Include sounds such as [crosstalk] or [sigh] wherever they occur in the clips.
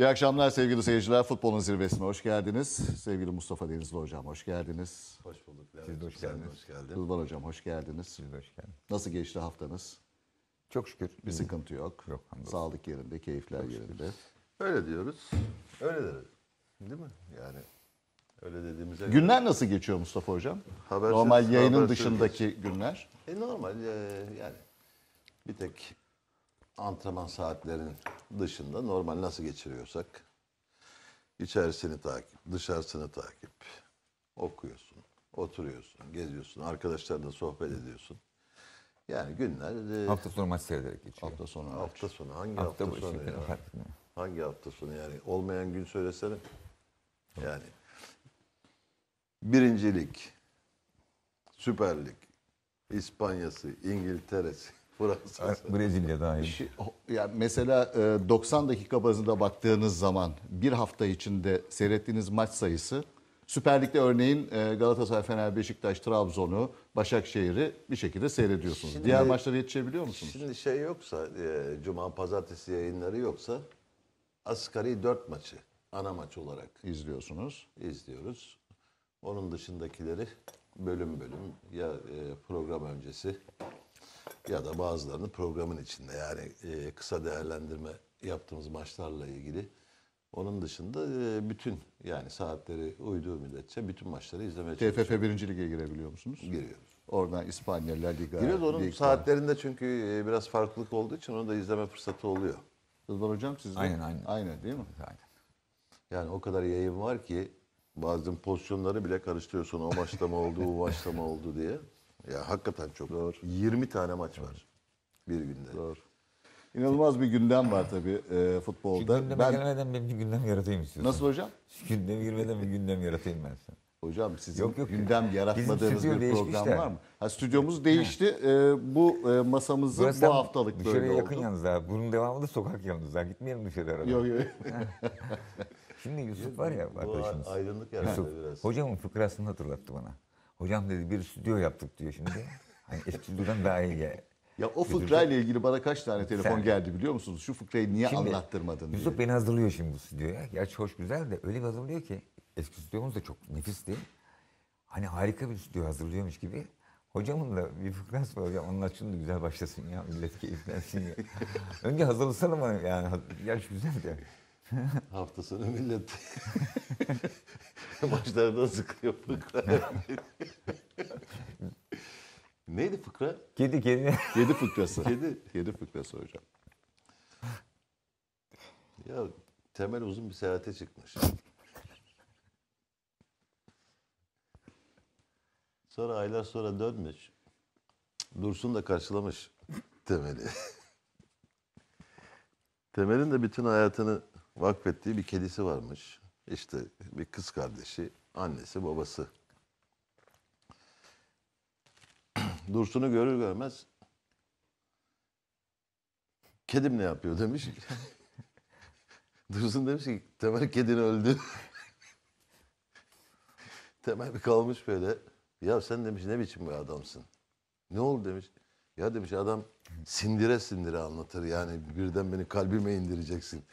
İyi akşamlar sevgili seyirciler. Futbolun zirvesine hoş geldiniz. Sevgili Mustafa Denizli Hocam hoş geldiniz. Hoş bulduk. Siz de hoş geldiniz. hoş geldin. Rıdvan Hocam hoş geldiniz. Siz de hoş geldiniz. Nasıl geçti haftanız? Çok şükür. Bir sıkıntı yok. Yok, hamdolsun. Sağlık yerinde, keyifler yerinde. Öyle diyoruz. Öyle deriz. Değil mi? Yani öyle dediğimize göre. Günler nasıl geçiyor Mustafa Hocam? Habersiz- Normal yayının habersiz dışındaki günler. E normal e, yani bir tek antrenman saatlerinin dışında normal nasıl geçiriyorsak içerisini takip, dışarısını takip, okuyorsun, oturuyorsun, geziyorsun, arkadaşlarla sohbet ediyorsun. Yani günler e, Hafta sonu maç seyrederek geçiyor. Hafta sonu. hafta sonu hangi hafta, Hafta sonu ya? fark. Hangi hafta sonu yani? Olmayan gün söylesene. Yani birincilik, Süper Lig, İspanya'sı, İngiltere'si, Fransa'sı. Brezilya dahil. Yani mesela e, 90 dakika bazında baktığınız zaman bir hafta içinde seyrettiğiniz maç sayısı Süper Lig'de örneğin e, Galatasaray, Fener, Beşiktaş, Trabzon'u, Başakşehir'i bir şekilde seyrediyorsunuz. Şimdi- Diğer maçlara yetişebiliyor musunuz? Şimdi şey yoksa, e, Cuma, Pazartesi yayınları yoksa asgari dört maçı ana maç olarak izliyorsunuz. izliyoruz. Onun dışındakileri bölüm bölüm ya e, program öncesi ya da bazılarını programın içinde yani e, kısa değerlendirme yaptığımız maçlarla ilgili. Onun dışında e, bütün yani saatleri uyduğu müddetçe bütün maçları izlemeye çalışıyoruz. TFF 1. Lig'e girebiliyor musunuz? Giriyoruz. Oradan İspanya, La Liga, Giriyoruz onun Lig- saatlerinde çünkü e, biraz farklılık olduğu için onu da izleme fırsatı oluyor. Rıdvan Hocam sizde? Aynen, aynen. Aynen değil mi? Aynen. Yani o kadar yayın var ki bazen pozisyonları bile karıştırıyorsun. O maçta mı oldu, bu maçta mı oldu diye. Ya hakikaten çok. Doğru. 20 tane maç var bir günde. Doğru. İnanılmaz bir gündem var tabii e, Şu futbolda. gündeme Ben gelmeden ben bir gündem yaratayım istiyorsan. nasıl hocam? Şu gündeme girmeden bir gündem yaratayım ben sana. Hocam sizin Yok, yok. gündem yaratmadığınız bir program de. var mı? Ha, stüdyomuz değişti. E, bu e, masamızı Burası bu haftalık böyle dışarıya oldu. yakın yalnız ha. Bunun devamı da sokak yalnız ha. Gitmeyelim dışarı arada. Yok yok. [laughs] Şimdi Yusuf var ya Bu arkadaşımız. aydınlık Yusuf, yarattı biraz. hocamın fıkrasını hatırlattı bana. Hocam dedi bir stüdyo yaptık diyor şimdi. Hani eski stüdyodan daha iyi. ya. Ya o fıkrayla ilgili bana kaç tane telefon Sen- geldi biliyor musunuz? Şu fıkrayı niye Şimdi anlattırmadın diye. Yusuf beni hazırlıyor şimdi bu stüdyoya. Gerçi hoş güzel de öyle bir hazırlıyor ki eski stüdyomuz da çok nefisti. Hani harika bir stüdyo hazırlıyormuş gibi. Hocamın da bir fıkrası var hocam anlat şunu da güzel başlasın ya millet keyiflensin ya. [laughs] Önce hazırlasana bana yani gerçi güzel de. [laughs] Hafta sonu millet [laughs] maçlarda sıkıyor fıkra. [laughs] Neydi fıkra? Kedi kedi. Kedi fıkrası. Kedi. Kedi fıkrası hocam. Ya Temel uzun bir seyahate çıkmış. Sonra aylar sonra dönmüş. Dursun da karşılamış Temel'i. Temel'in de bütün hayatını vakfettiği bir kedisi varmış. İşte bir kız kardeşi, annesi, babası. [clears throat] Dursun'u görür görmez kedim ne yapıyor demiş. [laughs] Dursun demiş ki Temel kedin öldü. [laughs] Temel bir kalmış böyle. Ya sen demiş ne biçim bir adamsın. Ne oldu demiş. Ya demiş adam sindire sindire anlatır. Yani birden beni kalbime indireceksin.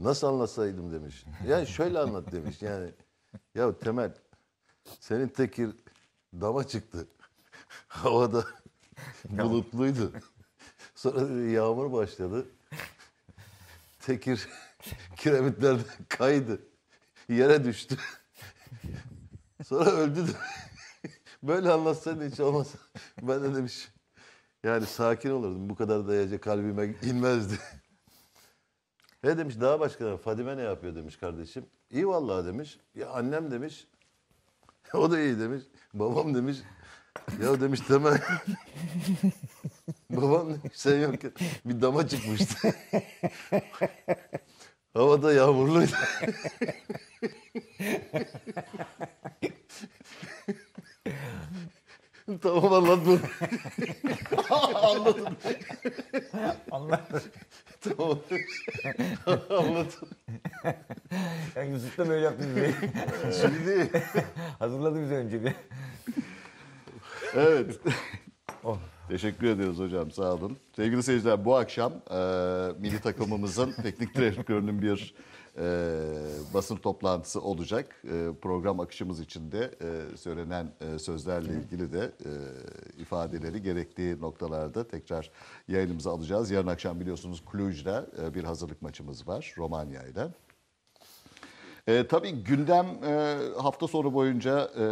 Nasıl anlatsaydım demiş. Yani şöyle anlat demiş. Yani ya Temel senin tekir dama çıktı. [laughs] Havada [laughs] bulutluydu. Sonra dedi, yağmur başladı. Tekir [laughs] kiremitlerden kaydı. Yere düştü. Sonra öldü de. Böyle anlatsaydın hiç olmaz. Ben de demiş. Yani sakin olurdum. Bu kadar dayaca kalbime inmezdi. He demiş daha başka ne? Fadime ne yapıyor demiş kardeşim. İyi vallahi demiş. Ya annem demiş. [laughs] O da iyi demiş. Babam demiş. Ya demiş Temel. [laughs] Babam demiş sen yokken bir dama çıkmıştı. [laughs] Havada yağmurluydu. tamam bunu. Anladım. Tamam. [laughs] Anladım. ya Yusuf da böyle yaptı bize. Şimdi Hazırladı bize önce bir. Evet. Teşekkür ederiz hocam sağ olun. Sevgili seyirciler bu akşam e, milli takımımızın [laughs] teknik direktörünün bir e, basın toplantısı olacak. E, program akışımız içinde e, söylenen e, sözlerle ilgili de e, ifadeleri gerektiği noktalarda tekrar yayınımıza alacağız. Yarın akşam biliyorsunuz Cluj'da e, bir hazırlık maçımız var Romanya ile. E, tabii gündem e, hafta sonu boyunca e,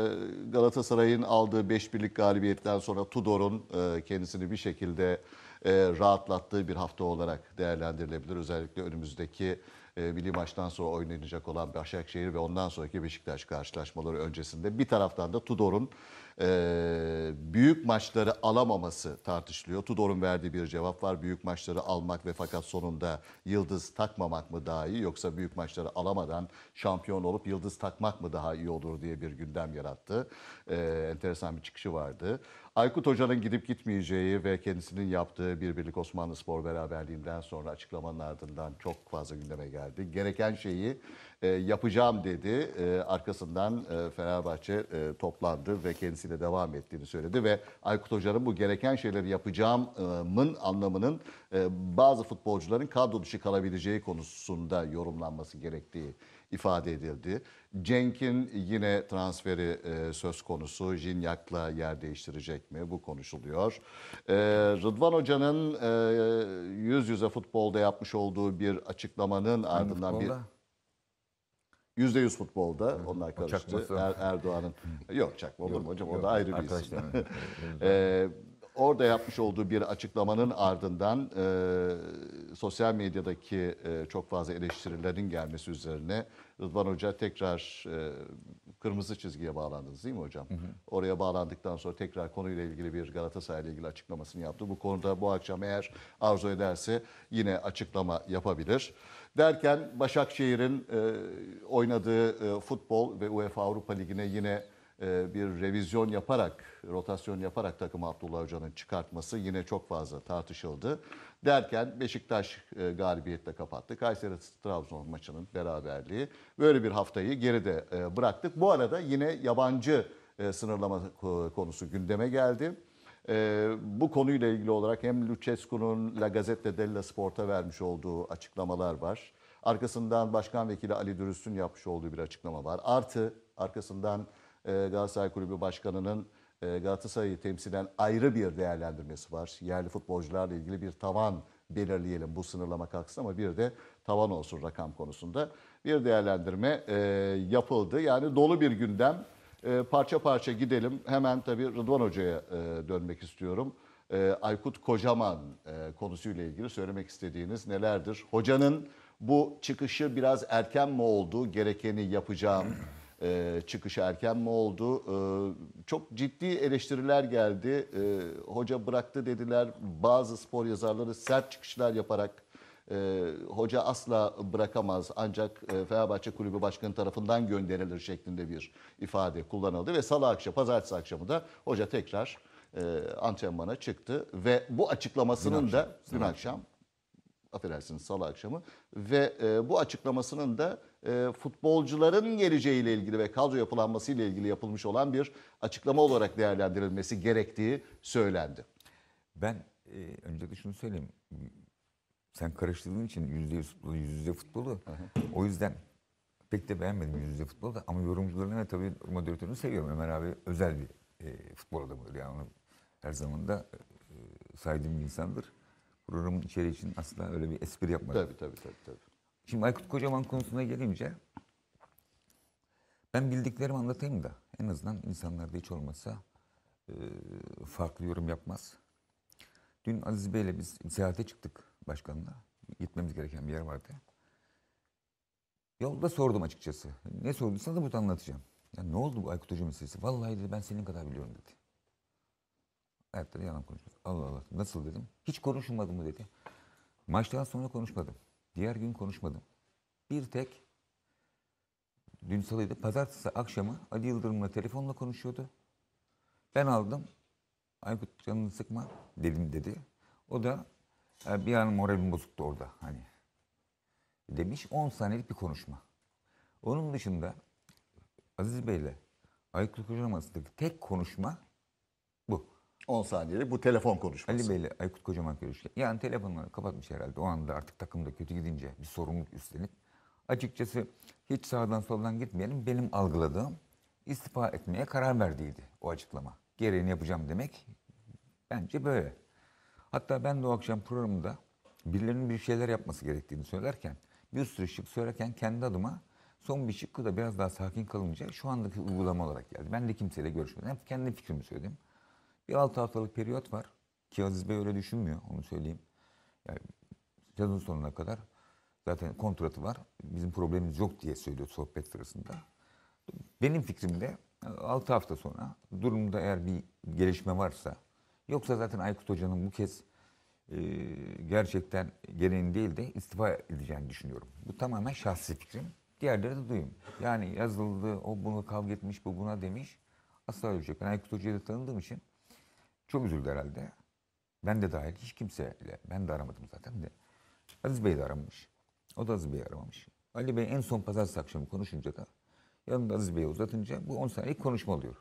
Galatasaray'ın aldığı 5 birlik galibiyetten sonra Tudor'un e, kendisini bir şekilde e, rahatlattığı bir hafta olarak değerlendirilebilir. Özellikle önümüzdeki e, milli maçtan sonra oynanacak olan Başakşehir ve ondan sonraki Beşiktaş karşılaşmaları öncesinde. Bir taraftan da Tudor'un e, büyük maçları alamaması tartışılıyor. Tudor'un verdiği bir cevap var. Büyük maçları almak ve fakat sonunda yıldız takmamak mı daha iyi yoksa büyük maçları alamadan şampiyon olup yıldız takmak mı daha iyi olur diye bir gündem yarattı. E, enteresan bir çıkışı vardı. Aykut Hoca'nın gidip gitmeyeceği ve kendisinin yaptığı bir birlik Osmanlı Spor beraberliğinden sonra açıklamanın ardından çok fazla gündeme geldi. Gereken şeyi e, yapacağım dedi. E, arkasından e, Fenerbahçe e, toplandı ve kendisiyle devam ettiğini söyledi ve Aykut Hoca'nın bu gereken şeyleri yapacağımın anlamının e, bazı futbolcuların kadro dışı kalabileceği konusunda yorumlanması gerektiği ifade edildi. Cenk'in yine transferi e, söz konusu. Jinyak'la yer değiştirecek mi? Bu konuşuluyor. E, Rıdvan Hoca'nın e, yüz yüze futbolda yapmış olduğu bir açıklamanın ardından bir... Futbolda Yüzde yüz futbolda onlar karıştı. Er- Erdoğan'ın yok çakma olur mu hocam o da ayrı bir isim. [laughs] orada yapmış olduğu bir açıklamanın ardından e, sosyal medyadaki e, çok fazla eleştirilerin gelmesi üzerine Rıdvan Hoca tekrar e, kırmızı çizgiye bağlandınız değil mi hocam? Oraya bağlandıktan sonra tekrar konuyla ilgili bir Galatasaray ile ilgili açıklamasını yaptı. Bu konuda bu akşam eğer arzu ederse yine açıklama yapabilir. Derken Başakşehir'in e, oynadığı e, futbol ve UEFA Avrupa Ligi'ne yine bir revizyon yaparak, rotasyon yaparak takımı Abdullah Hoca'nın çıkartması yine çok fazla tartışıldı. Derken Beşiktaş e, galibiyetle kapattı. Kayseri Trabzon maçının beraberliği. Böyle bir haftayı geride e, bıraktık. Bu arada yine yabancı e, sınırlama ko- konusu gündeme geldi. Bu konuyla ilgili olarak hem Lucescu'nun La Gazzetta della Sport'a vermiş olduğu açıklamalar var. Arkasından Başkan Vekili Ali Dürüst'ün yapmış olduğu bir açıklama var. Artı arkasından e, Galatasaray Kulübü Başkanı'nın e, Galatasaray'ı temsilen ayrı bir değerlendirmesi var. Yerli futbolcularla ilgili bir tavan belirleyelim bu sınırlama kalksın ama bir de tavan olsun rakam konusunda. Bir değerlendirme e, yapıldı. Yani dolu bir gündem. E, parça parça gidelim. Hemen tabii Rıdvan Hoca'ya e, dönmek istiyorum. Aykut Kocaman e, konusuyla ilgili söylemek istediğiniz nelerdir? Hocanın bu çıkışı biraz erken mi oldu? Gerekeni yapacağım e, çıkışı erken mi oldu? E, çok ciddi eleştiriler geldi. E, hoca bıraktı dediler. Bazı spor yazarları sert çıkışlar yaparak e, hoca asla bırakamaz ancak e, Fenerbahçe Kulübü Başkanı tarafından gönderilir şeklinde bir ifade kullanıldı ve salı akşamı, pazartesi akşamı da hoca tekrar e, antrenmana çıktı ve bu açıklamasının da dün akşam affedersiniz salı akşamı ve e, bu açıklamasının da e, futbolcuların geleceğiyle ilgili ve kadro yapılanması ile ilgili yapılmış olan bir açıklama olarak değerlendirilmesi gerektiği söylendi. Ben e, öncelikle şunu söyleyeyim. Sen karıştırdığın için yüzde yüz futbolu, yüz yüze futbolu. O yüzden pek de beğenmedim yüz yüze futbolu da. Ama yorumcularını ve tabii moderatörünü seviyorum. Ömer abi özel bir e, futbol adamıdır. Yani onu her zaman da e, saydığım bir insandır. Programın içeriği için asla öyle bir espri yapmadım. Tabii tabii tabii. tabii. Şimdi Aykut Kocaman konusuna gelince ben bildiklerimi anlatayım da en azından insanlar da hiç olmazsa e, farklı yorum yapmaz. Dün Aziz Bey'le biz seyahate çıktık başkanla. Gitmemiz gereken bir yer vardı. Yolda sordum açıkçası. Ne sorduysa da burada anlatacağım. Ya ne oldu bu Aykut Hoca meselesi? Vallahi dedi ben senin kadar biliyorum dedi. Evet dedi yalan konuşmaz. Allah Allah nasıl dedim. Hiç konuşmadım mı dedi. Maçtan sonra konuşmadım. Diğer gün konuşmadım. Bir tek dün salıydı. Pazartesi akşamı Ali Yıldırım'la telefonla konuşuyordu. Ben aldım. Aykut canını sıkma dedim dedi. O da "E, bir an moralim bozuktu orada hani. Demiş 10 saniyelik bir konuşma. Onun dışında Aziz Bey'le Aykut Kocaman arasındaki tek konuşma. 10 saniyelik bu telefon konuşması. Ali Bey'le Aykut Kocaman görüştü. Yani telefonları kapatmış herhalde. O anda artık takımda kötü gidince bir sorumluluk üstlenip açıkçası hiç sağdan soldan gitmeyelim. Benim algıladığım istifa etmeye karar verdiydi o açıklama. Gereğini yapacağım demek bence böyle. Hatta ben de o akşam programda birilerinin bir şeyler yapması gerektiğini söylerken bir sürü şık söylerken kendi adıma son bir şıkkı da biraz daha sakin kalınca şu andaki uygulama olarak geldi. Ben de kimseyle görüşmedim. Hep kendi fikrimi söyledim. Bir altı haftalık periyot var. Ki Aziz Bey öyle düşünmüyor. Onu söyleyeyim. Yani sezon sonuna kadar zaten kontratı var. Bizim problemimiz yok diye söylüyor sohbet sırasında. Benim fikrimde 6 hafta sonra durumda eğer bir gelişme varsa yoksa zaten Aykut Hoca'nın bu kez e, gerçekten gereğini değil de istifa edeceğini düşünüyorum. Bu tamamen şahsi fikrim. Diğerleri de duyum. Yani yazıldı, o bunu kavga etmiş, bu buna demiş. Asla öyle şey. Ben Aykut Hoca'yı da tanıdığım için çok üzüldü herhalde. Ben de dahil hiç kimseyle, ben de aramadım zaten de. Aziz Bey de aramamış. O da Aziz Bey'i aramamış. Ali Bey en son pazartesi akşamı konuşunca da yanında Aziz Bey'i uzatınca bu 10 saniyelik konuşma oluyor.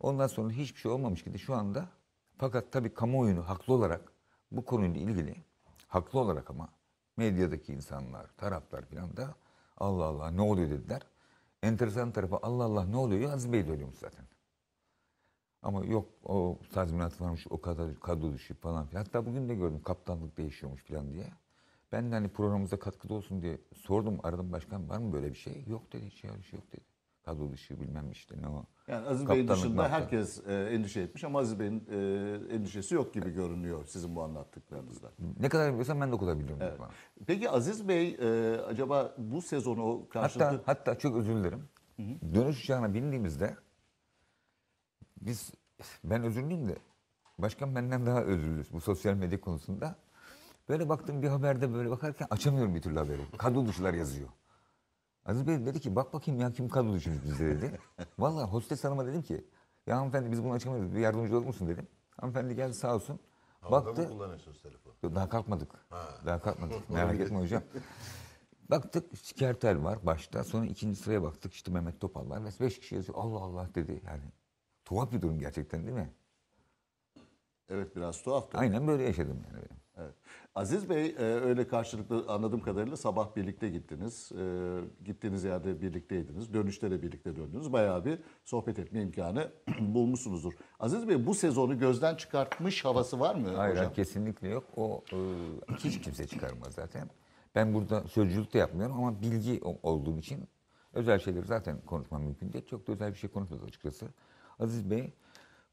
Ondan sonra hiçbir şey olmamış gibi şu anda fakat tabii kamuoyunu haklı olarak bu konuyla ilgili haklı olarak ama medyadaki insanlar, taraftar falan da Allah Allah ne oluyor dediler. Enteresan tarafı Allah Allah ne oluyor Aziz Bey de ölüyormuş zaten. Ama yok o tazminat varmış o kadar kadro dışı falan filan. Hatta bugün de gördüm kaptanlık değişiyormuş falan diye. Ben de hani programımıza katkıda olsun diye sordum aradım başkan var mı böyle bir şey? Yok dedi hiç şey yok dedi. Kadro dışı bilmem işte ne o. Yani Aziz Bey'in dışında maptan. herkes e, endişe etmiş ama Aziz Bey'in e, endişesi yok gibi görünüyor sizin bu anlattıklarınızda. Ne kadar biliyorsam ben de o kadar biliyorum. bana. Peki Aziz Bey e, acaba bu sezonu karşılıklı... Hatta, hatta çok özür dilerim. Dönüş uçağına bindiğimizde biz ben özürlüyüm de başkan benden daha özürlü bu sosyal medya konusunda. Böyle baktım bir haberde böyle bakarken açamıyorum bir türlü haberi. Kadro dışılar yazıyor. Aziz Bey dedi ki bak bakayım ya kim kadro bizde dedi. [laughs] Vallahi hostes hanıma dedim ki ya hanımefendi biz bunu açamıyoruz bir yardımcı olur musun dedim. Hanımefendi geldi sağ olsun. Havada mı Baktı kullanıyorsunuz telefonu? Yok, Daha kalkmadık. Daha kalkmadık. [laughs] Merak etme hocam. Baktık Şikertel var başta. Sonra ikinci sıraya baktık. işte Mehmet Topal var. Ve beş kişi yazıyor. Allah Allah dedi. Yani tuhaf bir durum gerçekten değil mi? Evet biraz tuhaf. tabii. Aynen böyle yaşadım yani. benim. Evet. Aziz Bey e, öyle karşılıklı anladığım kadarıyla sabah birlikte gittiniz. E, gittiğiniz yerde birlikteydiniz. Dönüşte de birlikte döndünüz. Bayağı bir sohbet etme imkanı [clears throat] bulmuşsunuzdur. Aziz Bey bu sezonu gözden çıkartmış havası var mı Hayır hocam? kesinlikle yok. O e, hiç kimse çıkarmaz zaten. Ben burada sözcülük de yapmıyorum ama bilgi o- olduğum için özel şeyleri zaten konuşmam mümkün değil. Çok da özel bir şey konuşmadı açıkçası. Aziz Bey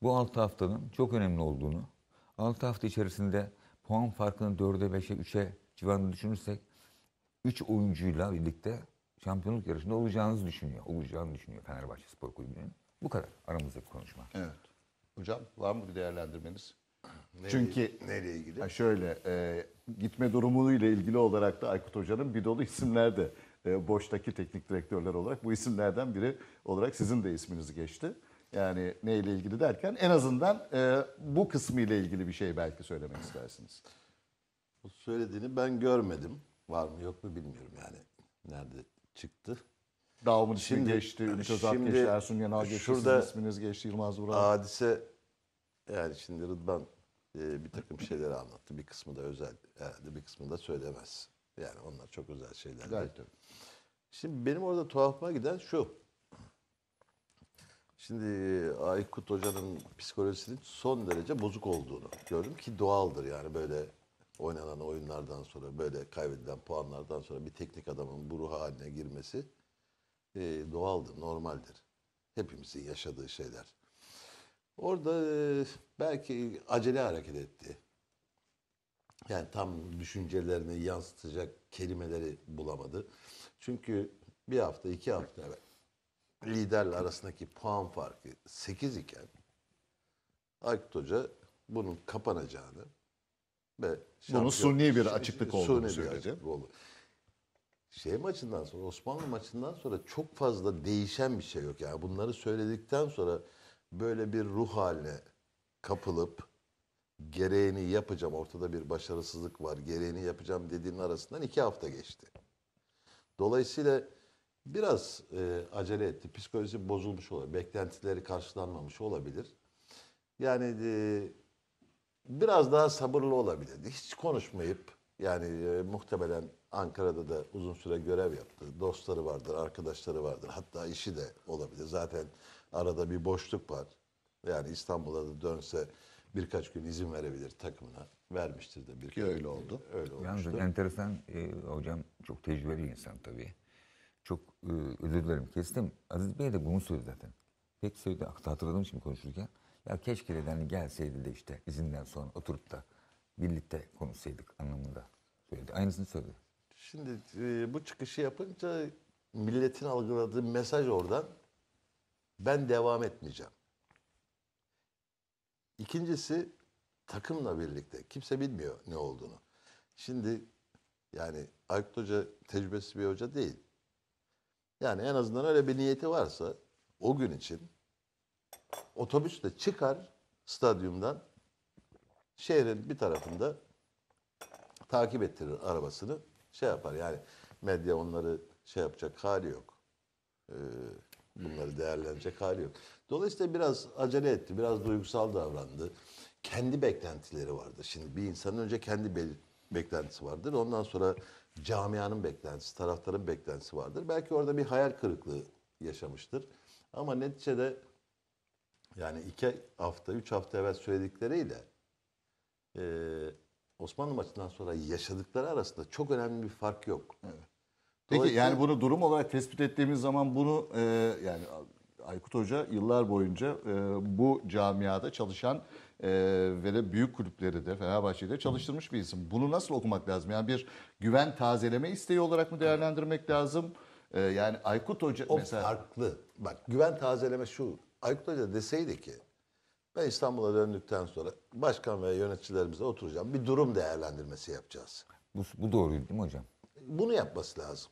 bu 6 haftanın çok önemli olduğunu, 6 hafta içerisinde puan farkını 4'e 5'e 3'e civarında düşünürsek 3 oyuncuyla birlikte şampiyonluk yarışında olacağınızı düşünüyor. Olacağını düşünüyor Fenerbahçe Spor Kulübü'nün. Bu kadar aramızdaki konuşma. Evet. Hocam var mı bir değerlendirmeniz? Çünkü Neyle ilgili? Ha şöyle e, gitme durumuyla ilgili olarak da Aykut Hoca'nın bir dolu isimler de e, boştaki teknik direktörler olarak bu isimlerden biri olarak sizin de isminiz geçti. Yani neyle ilgili derken en azından e, bu kısmı ile ilgili bir şey belki söylemek istersiniz. Bu söylediğini ben görmedim. Var mı yok mu bilmiyorum yani. Nerede çıktı? İsmi Şimdi- geçti, Ümit Özat geçti, Ersun Yanal geçti, şurada- isminiz geçti, Yılmaz Vural. Hadise yani şimdi Rıdvan e, bir takım şeyleri anlattı. Bir kısmı da özel herhalde bir kısmı da söylemez. Yani onlar çok özel şeyler. Gayet. Şimdi benim orada tuhafıma giden şu. Şimdi Aykut Hoca'nın psikolojisinin son derece bozuk olduğunu gördüm ki doğaldır yani böyle oynanan oyunlardan sonra böyle kaybedilen puanlardan sonra bir teknik adamın bu ruh haline girmesi e, doğaldır, normaldir. Hepimizin yaşadığı şeyler. Orada e, belki acele hareket etti. Yani tam düşüncelerini yansıtacak kelimeleri bulamadı. Çünkü bir hafta, iki hafta evvel liderle arasındaki puan farkı 8 iken Aykut Hoca bunun kapanacağını ve şampiyon- suni bir açıklık olduğunu söyledi. oldu. Şey maçından sonra, Osmanlı maçından sonra çok fazla değişen bir şey yok. Yani bunları söyledikten sonra böyle bir ruh haline kapılıp gereğini yapacağım, ortada bir başarısızlık var, gereğini yapacağım dediğinin arasından iki hafta geçti. Dolayısıyla biraz e, acele etti. Psikolojisi bozulmuş olabilir. Beklentileri karşılanmamış olabilir. Yani e, biraz daha sabırlı olabilirdi. Hiç konuşmayıp yani e, muhtemelen Ankara'da da uzun süre görev yaptı. Dostları vardır, arkadaşları vardır. Hatta işi de olabilir. Zaten arada bir boşluk var. Yani İstanbul'a da dönse birkaç gün izin verebilir takımına. Vermiştir de bir Ki öyle oldu. Öyle Yalnız olmuştu. enteresan e, hocam çok tecrübeli insan tabii. Çok e, özür dilerim kestim. Aziz Bey de bunu söyledi zaten. Pek söyledi hatırladım şimdi konuşurken. Ya keşke dedi hani gelseydi de işte izinden sonra oturup da birlikte konuşsaydık anlamında söyledi. Aynısını söyledi. Şimdi e, bu çıkışı yapınca milletin algıladığı mesaj oradan ben devam etmeyeceğim. İkincisi takımla birlikte. Kimse bilmiyor ne olduğunu. Şimdi yani Aykut Hoca tecrübesiz bir hoca değil. Yani en azından öyle bir niyeti varsa o gün için otobüsle çıkar stadyumdan şehrin bir tarafında takip ettirir arabasını şey yapar yani medya onları şey yapacak hali yok. Ee, bunları değerlenecek hali yok. Dolayısıyla biraz acele etti, biraz duygusal davrandı. Kendi beklentileri vardı. Şimdi bir insanın önce kendi be- beklentisi vardır. Ondan sonra camianın beklentisi, taraftarın beklentisi vardır. Belki orada bir hayal kırıklığı yaşamıştır. Ama neticede yani iki hafta, üç hafta evvel söyledikleriyle e, Osmanlı maçından sonra yaşadıkları arasında çok önemli bir fark yok. Peki Dolayısıyla- yani bunu durum olarak tespit ettiğimiz zaman bunu e, yani Aykut Hoca yıllar boyunca e, bu camiada çalışan e, ve de büyük kulüpleri de Fenerbahçe'yi de çalıştırmış bir isim. Bunu nasıl okumak lazım? Yani bir güven tazeleme isteği olarak mı değerlendirmek lazım? E, yani Aykut Hoca O mesela farklı. Bak güven tazeleme şu. Aykut Hoca deseydi ki ben İstanbul'a döndükten sonra başkan ve yöneticilerimizle oturacağım. Bir durum değerlendirmesi yapacağız. Bu, bu doğruydu değil mi hocam? Bunu yapması lazım.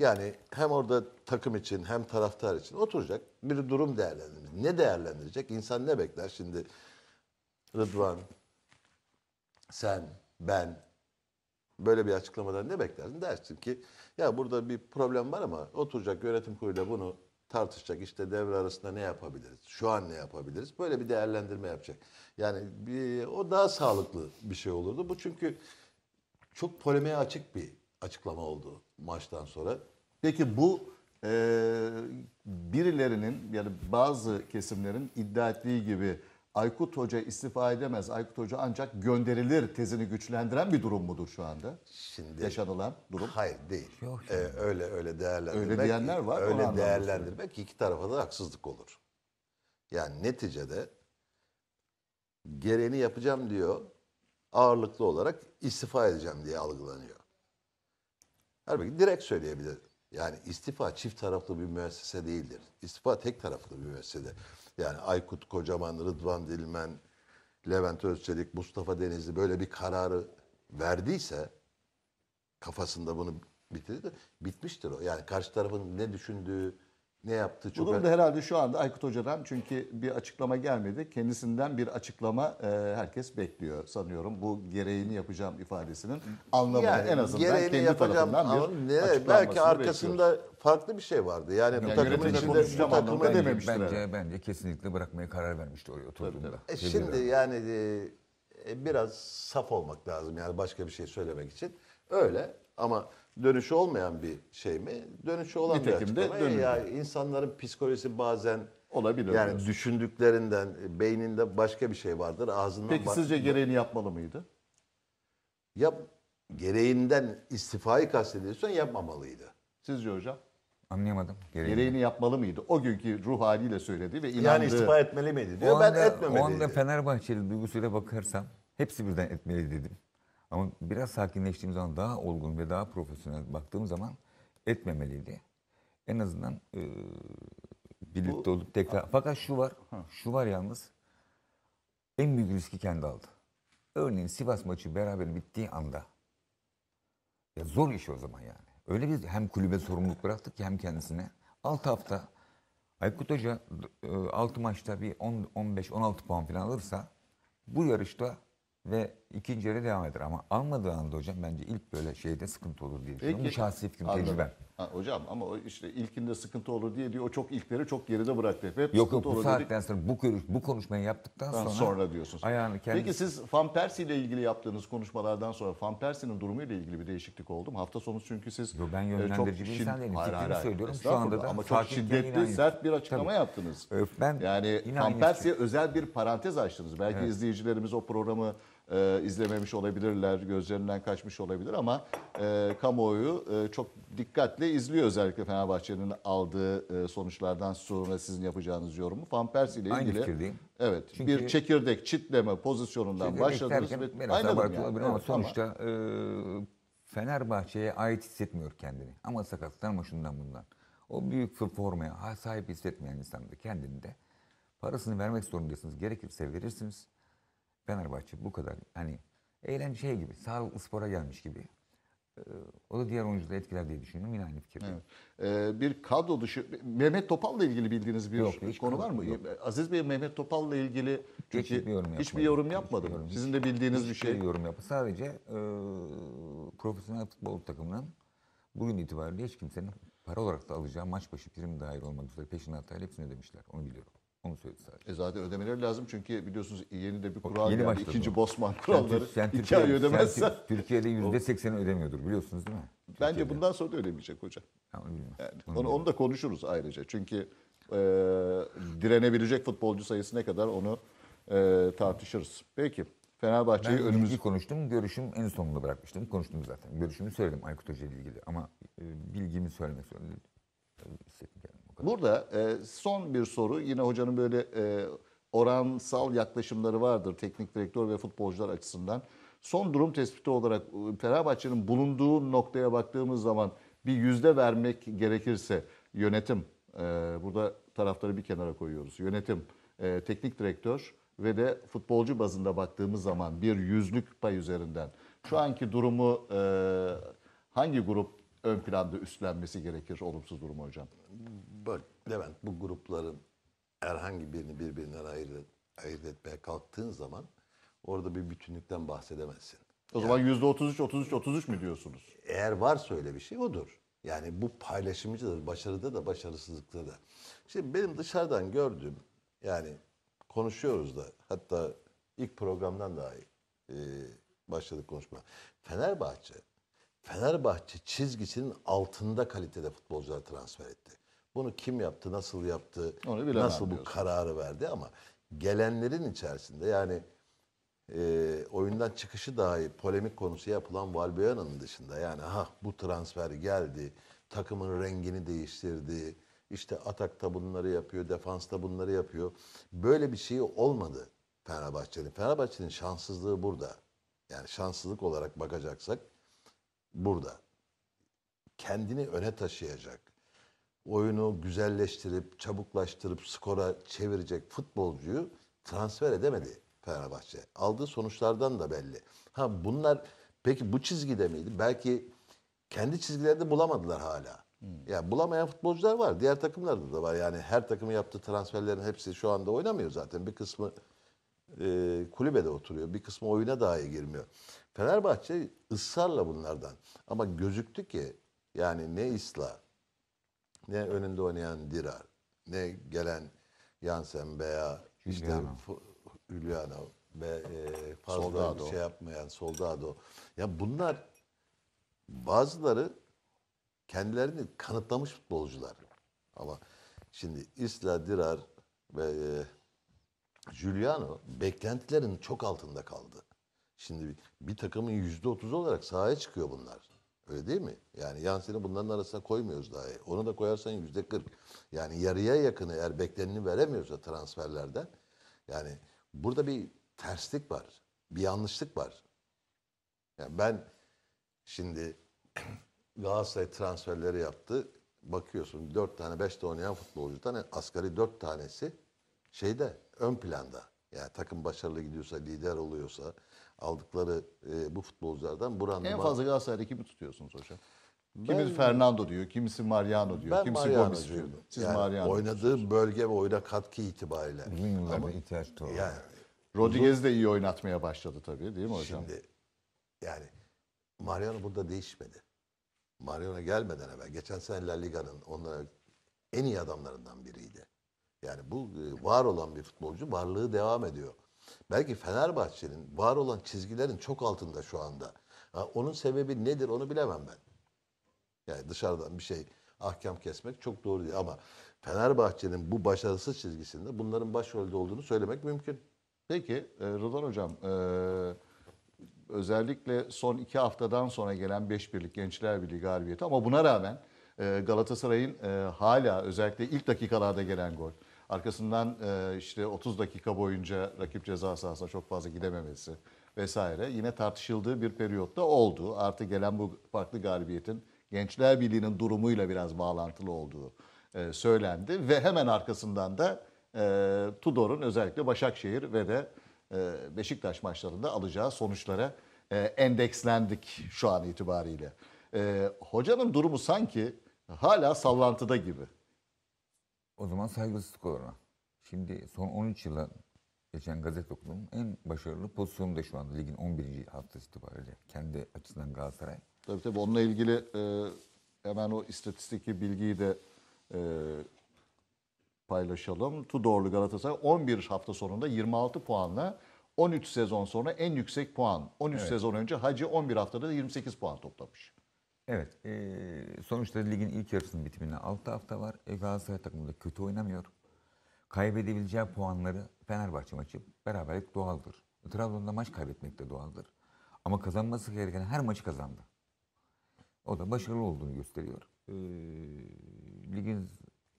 Yani hem orada takım için hem taraftar için oturacak bir durum değerlendirmesi. Ne değerlendirecek? İnsan ne bekler? Şimdi Rıdvan, sen, ben böyle bir açıklamadan ne beklersin? Dersin ki ya burada bir problem var ama oturacak yönetim kuruluyla bunu tartışacak. İşte devre arasında ne yapabiliriz? Şu an ne yapabiliriz? Böyle bir değerlendirme yapacak. Yani bir, o daha sağlıklı bir şey olurdu. Bu çünkü çok polemiğe açık bir açıklama oldu maçtan sonra. Peki bu e, birilerinin yani bazı kesimlerin iddia ettiği gibi Aykut Hoca istifa edemez, Aykut Hoca ancak gönderilir tezini güçlendiren bir durum mudur şu anda? Şimdi Yaşanılan durum. Hayır değil. Yok Ee, öyle öyle değerlendirmek. Öyle diyenler var, Öyle değerlendirmek iki tarafa da haksızlık olur. Yani neticede gereğini yapacağım diyor. Ağırlıklı olarak istifa edeceğim diye algılanıyor. Halbuki direkt söyleyebilir. Yani istifa çift taraflı bir müessese değildir. İstifa tek taraflı bir müessesedir. Yani Aykut Kocaman, Rıdvan Dilmen, Levent Özçelik, Mustafa Denizli böyle bir kararı verdiyse kafasında bunu bitirdi. Bitmiştir o. Yani karşı tarafın ne düşündüğü, ne yaptığı Bu çok durumda herhalde şu anda Aykut Hoca'dan çünkü bir açıklama gelmedi. Kendisinden bir açıklama e, herkes bekliyor sanıyorum. Bu gereğini yapacağım ifadesinin anlamını yani en azından gereğini kendi yapacağım tarafından bir ne, belki arkasında farklı bir şey vardı. Yani bu Yani takımın yönetimde içinde bu Bence, dememiştir bence, herhalde. bence kesinlikle bırakmaya karar vermişti oraya oturduğunda. E şimdi yani e, e, biraz saf olmak lazım yani başka bir şey söylemek için. Öyle ama dönüşü olmayan bir şey mi? Dönüşü olan bir Nitekim de açıklama. E, dönüldü. Ya insanların psikolojisi bazen Olabilir Yani diyorsun. düşündüklerinden e, beyninde başka bir şey vardır. Ağzından Peki bak- sizce gereğini yapmalı mıydı? yap gereğinden istifayı kastediyorsan yapmamalıydı. Sizce hocam? Anlayamadım. Gereğini. Gereğini yapmalı mıydı? O günkü ruh haliyle söyledi ve inandığı... Yani istifa etmeli miydi O diyor. Ben anda, etmemeliydi. o anda Fenerbahçeli duygusuyla bakarsam hepsi birden etmeli dedim. Ama biraz sakinleştiğim zaman daha olgun ve daha profesyonel baktığım zaman etmemeliydi. En azından e, birlikte olup tekrar. Fakat şu var, şu var yalnız. En büyük riski kendi aldı. Örneğin Sivas maçı beraber bittiği anda. Ya zor iş o zaman yani. Öyle bir hem kulübe sorumluluk bıraktık ki hem kendisine. 6 hafta Aykut Hoca 6 maçta bir 10, 15, 16 puan falan alırsa bu yarışta ve ikinci yarı devam eder. Ama almadığı anda hocam bence ilk böyle şeyde sıkıntı olur diye düşünüyorum. Bu şahsi fikrim, Anladım. tecrübem. Ha, hocam ama o işte ilkinde sıkıntı olur diye diyor. O çok ilkleri çok geride bıraktı hep. hep Yok yok bu saatten sonra bu, görüş, bu konuşmayı yaptıktan sonra, sonra, diyorsunuz. ayağını kendisi... Peki siz Van Persie ile ilgili yaptığınız konuşmalardan sonra Van Persie'nin durumuyla ilgili bir değişiklik oldu mu? Hafta sonu çünkü siz Yo, ben e, yönlendirici bir insan değilim. Hayır, hayır, söylüyorum. Şu anda da ama çok şiddetli, sert bir açıklama Tabii. yaptınız. Öf, ben yani Van aynı Persie'ye özel bir parantez açtınız. Belki izleyicilerimiz o programı e, izlememiş olabilirler, gözlerinden kaçmış olabilir ama e, kamuoyu e, çok dikkatle izliyor özellikle Fenerbahçe'nin aldığı e, sonuçlardan sonra sizin yapacağınız yorumu. Van Persie ile Aynı ilgili fikirdeyim. Evet, Çünkü- bir çekirdek çitleme pozisyonundan Çekirdek başladınız derken ve biraz Aynen abartı yani. olabilir ama Evet, sonuçta e, Fenerbahçe'ye ait hissetmiyor kendini. Ama sakatlıktan ama şundan bundan. O büyük bir formaya ha- sahip hissetmeyen insan da kendini de parasını vermek zorundasınız. Gerekirse verirsiniz. Fenerbahçe bu kadar hani eğlence şey gibi, sağlıklı spora gelmiş gibi. E, o da diğer oyuncuları etkiler diye düşünüyorum. Yine aynı fikirdeyim. Ee, bir kadro dışı Mehmet Topal'la ilgili bildiğiniz bir Yok, hiç konu var mı? yok. Aziz Bey Mehmet Topal'la ilgili çünkü Hiçbir yorum hiçbir yorum Hiçbir yapmadım. yorum, Sizin de bildiğiniz bir Hiçbir şey. yorum yapın. Sadece e, profesyonel futbol takımının bugün itibariyle hiç kimsenin para olarak da alacağı maç başı prim dahil olmak üzere peşinatlarıyla hepsini ödemişler. Onu biliyorum. Onu söyledi sadece. E zaten ödemeleri lazım çünkü biliyorsunuz yeni de bir kural Yeni geldi. İkinci. Bosman kuralları. Sen, iki Türkiye- ay sen ödemezsen. Tür- Türkiye'de yüzde sekseni ödemiyordur biliyorsunuz değil mi? Bence Türkiye'de. bundan sonra da ödemeyecek hocam. Yani Onu onu, onu da konuşuruz ayrıca. Çünkü e, direnebilecek futbolcu sayısı ne kadar onu e, tartışırız. Peki Fenerbahçe'yi önümüz konuştum, görüşüm en sonunda bırakmıştım. Konuştum zaten. Görüşümü söyledim Aykut Hoca ile ilgili ama e, bilgimi söylemek zorunda değilim. Hissettim. Burada e, son bir soru. Yine hocanın böyle e, oransal yaklaşımları vardır teknik direktör ve futbolcular açısından. Son durum tespiti olarak e, Fenerbahçe'nin bulunduğu noktaya baktığımız zaman bir yüzde vermek gerekirse yönetim, e, burada tarafları bir kenara koyuyoruz. Yönetim, e, teknik direktör ve de futbolcu bazında baktığımız zaman bir yüzlük pay üzerinden şu anki durumu e, hangi grup ön planda üstlenmesi gerekir olumsuz durumu hocam? Bak Levent bu grupların herhangi birini birbirinden ayırt, ayırt etmeye kalktığın zaman orada bir bütünlükten bahsedemezsin. O zaman yüzde 33 33 33 mü diyorsunuz? Eğer varsa öyle bir şey odur. Yani bu paylaşımcıdır. Başarıda da başarısızlıkta da. Şimdi benim dışarıdan gördüğüm yani konuşuyoruz da hatta ilk programdan daha e, başladık konuşma. Fenerbahçe Fenerbahçe çizgisinin altında kalitede futbolcular transfer etti. Bunu kim yaptı, nasıl yaptı, nasıl bu kararı verdi ama gelenlerin içerisinde yani e, oyundan çıkışı dahi polemik konusu yapılan Valbuena'nın dışında yani ha bu transfer geldi, takımın rengini değiştirdi, işte atakta bunları yapıyor, defansta bunları yapıyor. Böyle bir şey olmadı Fenerbahçe'nin. Fenerbahçe'nin şanssızlığı burada. Yani şanssızlık olarak bakacaksak burada. Kendini öne taşıyacak, oyunu güzelleştirip, çabuklaştırıp skora çevirecek futbolcuyu transfer edemedi Fenerbahçe. Aldığı sonuçlardan da belli. Ha bunlar peki bu çizgide miydi? Belki kendi çizgilerinde bulamadılar hala. Ya bulamayan futbolcular var. Diğer takımlarda da var. Yani her takımın yaptığı transferlerin hepsi şu anda oynamıyor zaten. Bir kısmı e, kulübede oturuyor. Bir kısmı oyuna dahi girmiyor. Fenerbahçe ısrarla bunlardan. Ama gözüktü ki yani ne Isla, ne önünde oynayan Dirar, ne gelen Yansen veya işte Giuliano ve e, fazla Soldado. şey yapmayan Soldado. Ya bunlar bazıları kendilerini kanıtlamış futbolcular. Ama şimdi Isla, Dirar ve e, Giuliano beklentilerin çok altında kaldı. Şimdi bir, takımın yüzde otuzu olarak sahaya çıkıyor bunlar. Öyle değil mi? Yani Yansen'i bunların arasına koymuyoruz dahi. Onu da koyarsan yüzde kırk. Yani yarıya yakını eğer bekleneni veremiyorsa transferlerden yani burada bir terslik var. Bir yanlışlık var. Yani ben şimdi [clears throat] Galatasaray transferleri yaptı. Bakıyorsun dört tane beş tane oynayan futbolcudan asgari dört tanesi şeyde ön planda. Yani takım başarılı gidiyorsa, lider oluyorsa aldıkları e, bu futbolculardan bu randıman. En fazla Galatasaray'da kimi tutuyorsunuz hocam? Ben- Kimisi Fernando diyor, kimisi Mariano diyor, ben kimisi Gomis diyor. Siz yani Mariano. oynadığı bölge ve oyuna katkı itibariyle. Uzun yıllarda ihtiyaç doğru. Yani Rodriguez de iyi oynatmaya başladı tabii değil mi hocam? Şimdi yani Mariano burada değişmedi. Mariano gelmeden evvel geçen sene La Liga'nın onlara en iyi adamlarından biriydi. Yani bu e, var olan bir futbolcu varlığı devam ediyor. Belki Fenerbahçe'nin var olan çizgilerin çok altında şu anda. Ha, onun sebebi nedir onu bilemem ben. Yani dışarıdan bir şey ahkam kesmek çok doğru değil ama Fenerbahçe'nin bu başarısız çizgisinde bunların başrolde olduğunu söylemek mümkün. Peki e, Rıdvan Hocam e, özellikle son iki haftadan sonra gelen 5 birlik Gençler Birliği galibiyeti ama buna rağmen e, Galatasaray'ın e, hala özellikle ilk dakikalarda gelen gol arkasından e, işte 30 dakika boyunca rakip ceza sahasına çok fazla gidememesi vesaire yine tartışıldığı bir periyotta oldu. Artı gelen bu farklı galibiyetin Gençler Birliği'nin durumuyla biraz bağlantılı olduğu e, söylendi ve hemen arkasından da e, Tudor'un özellikle Başakşehir ve de e, Beşiktaş maçlarında alacağı sonuçlara e, endekslendik şu an itibariyle. E, hocanın durumu sanki hala sallantıda gibi. O zaman saygısızlık olur ona. Şimdi son 13 yıla geçen gazete okudum. En başarılı pozisyonu da şu anda ligin 11. haftası itibariyle. Kendi açısından Galatasaray. Tabii tabii onunla ilgili e, hemen o istatistiki bilgiyi de e, paylaşalım. Tudorlu Galatasaray 11 hafta sonunda 26 puanla 13 sezon sonra en yüksek puan. 13 Evet. sezon önce Hacı 11 haftada da 28 puan toplamış. Evet. eee, sonuçta ligin ilk yarısının bitimine 6 hafta var. E, Galatasaray takımı da kötü oynamıyor. Kaybedebileceği puanları Fenerbahçe maçı beraberlik doğaldır. Trabzon'da maç kaybetmek de doğaldır. Ama kazanması gereken her maçı kazandı. O da başarılı olduğunu gösteriyor. Eee, ligin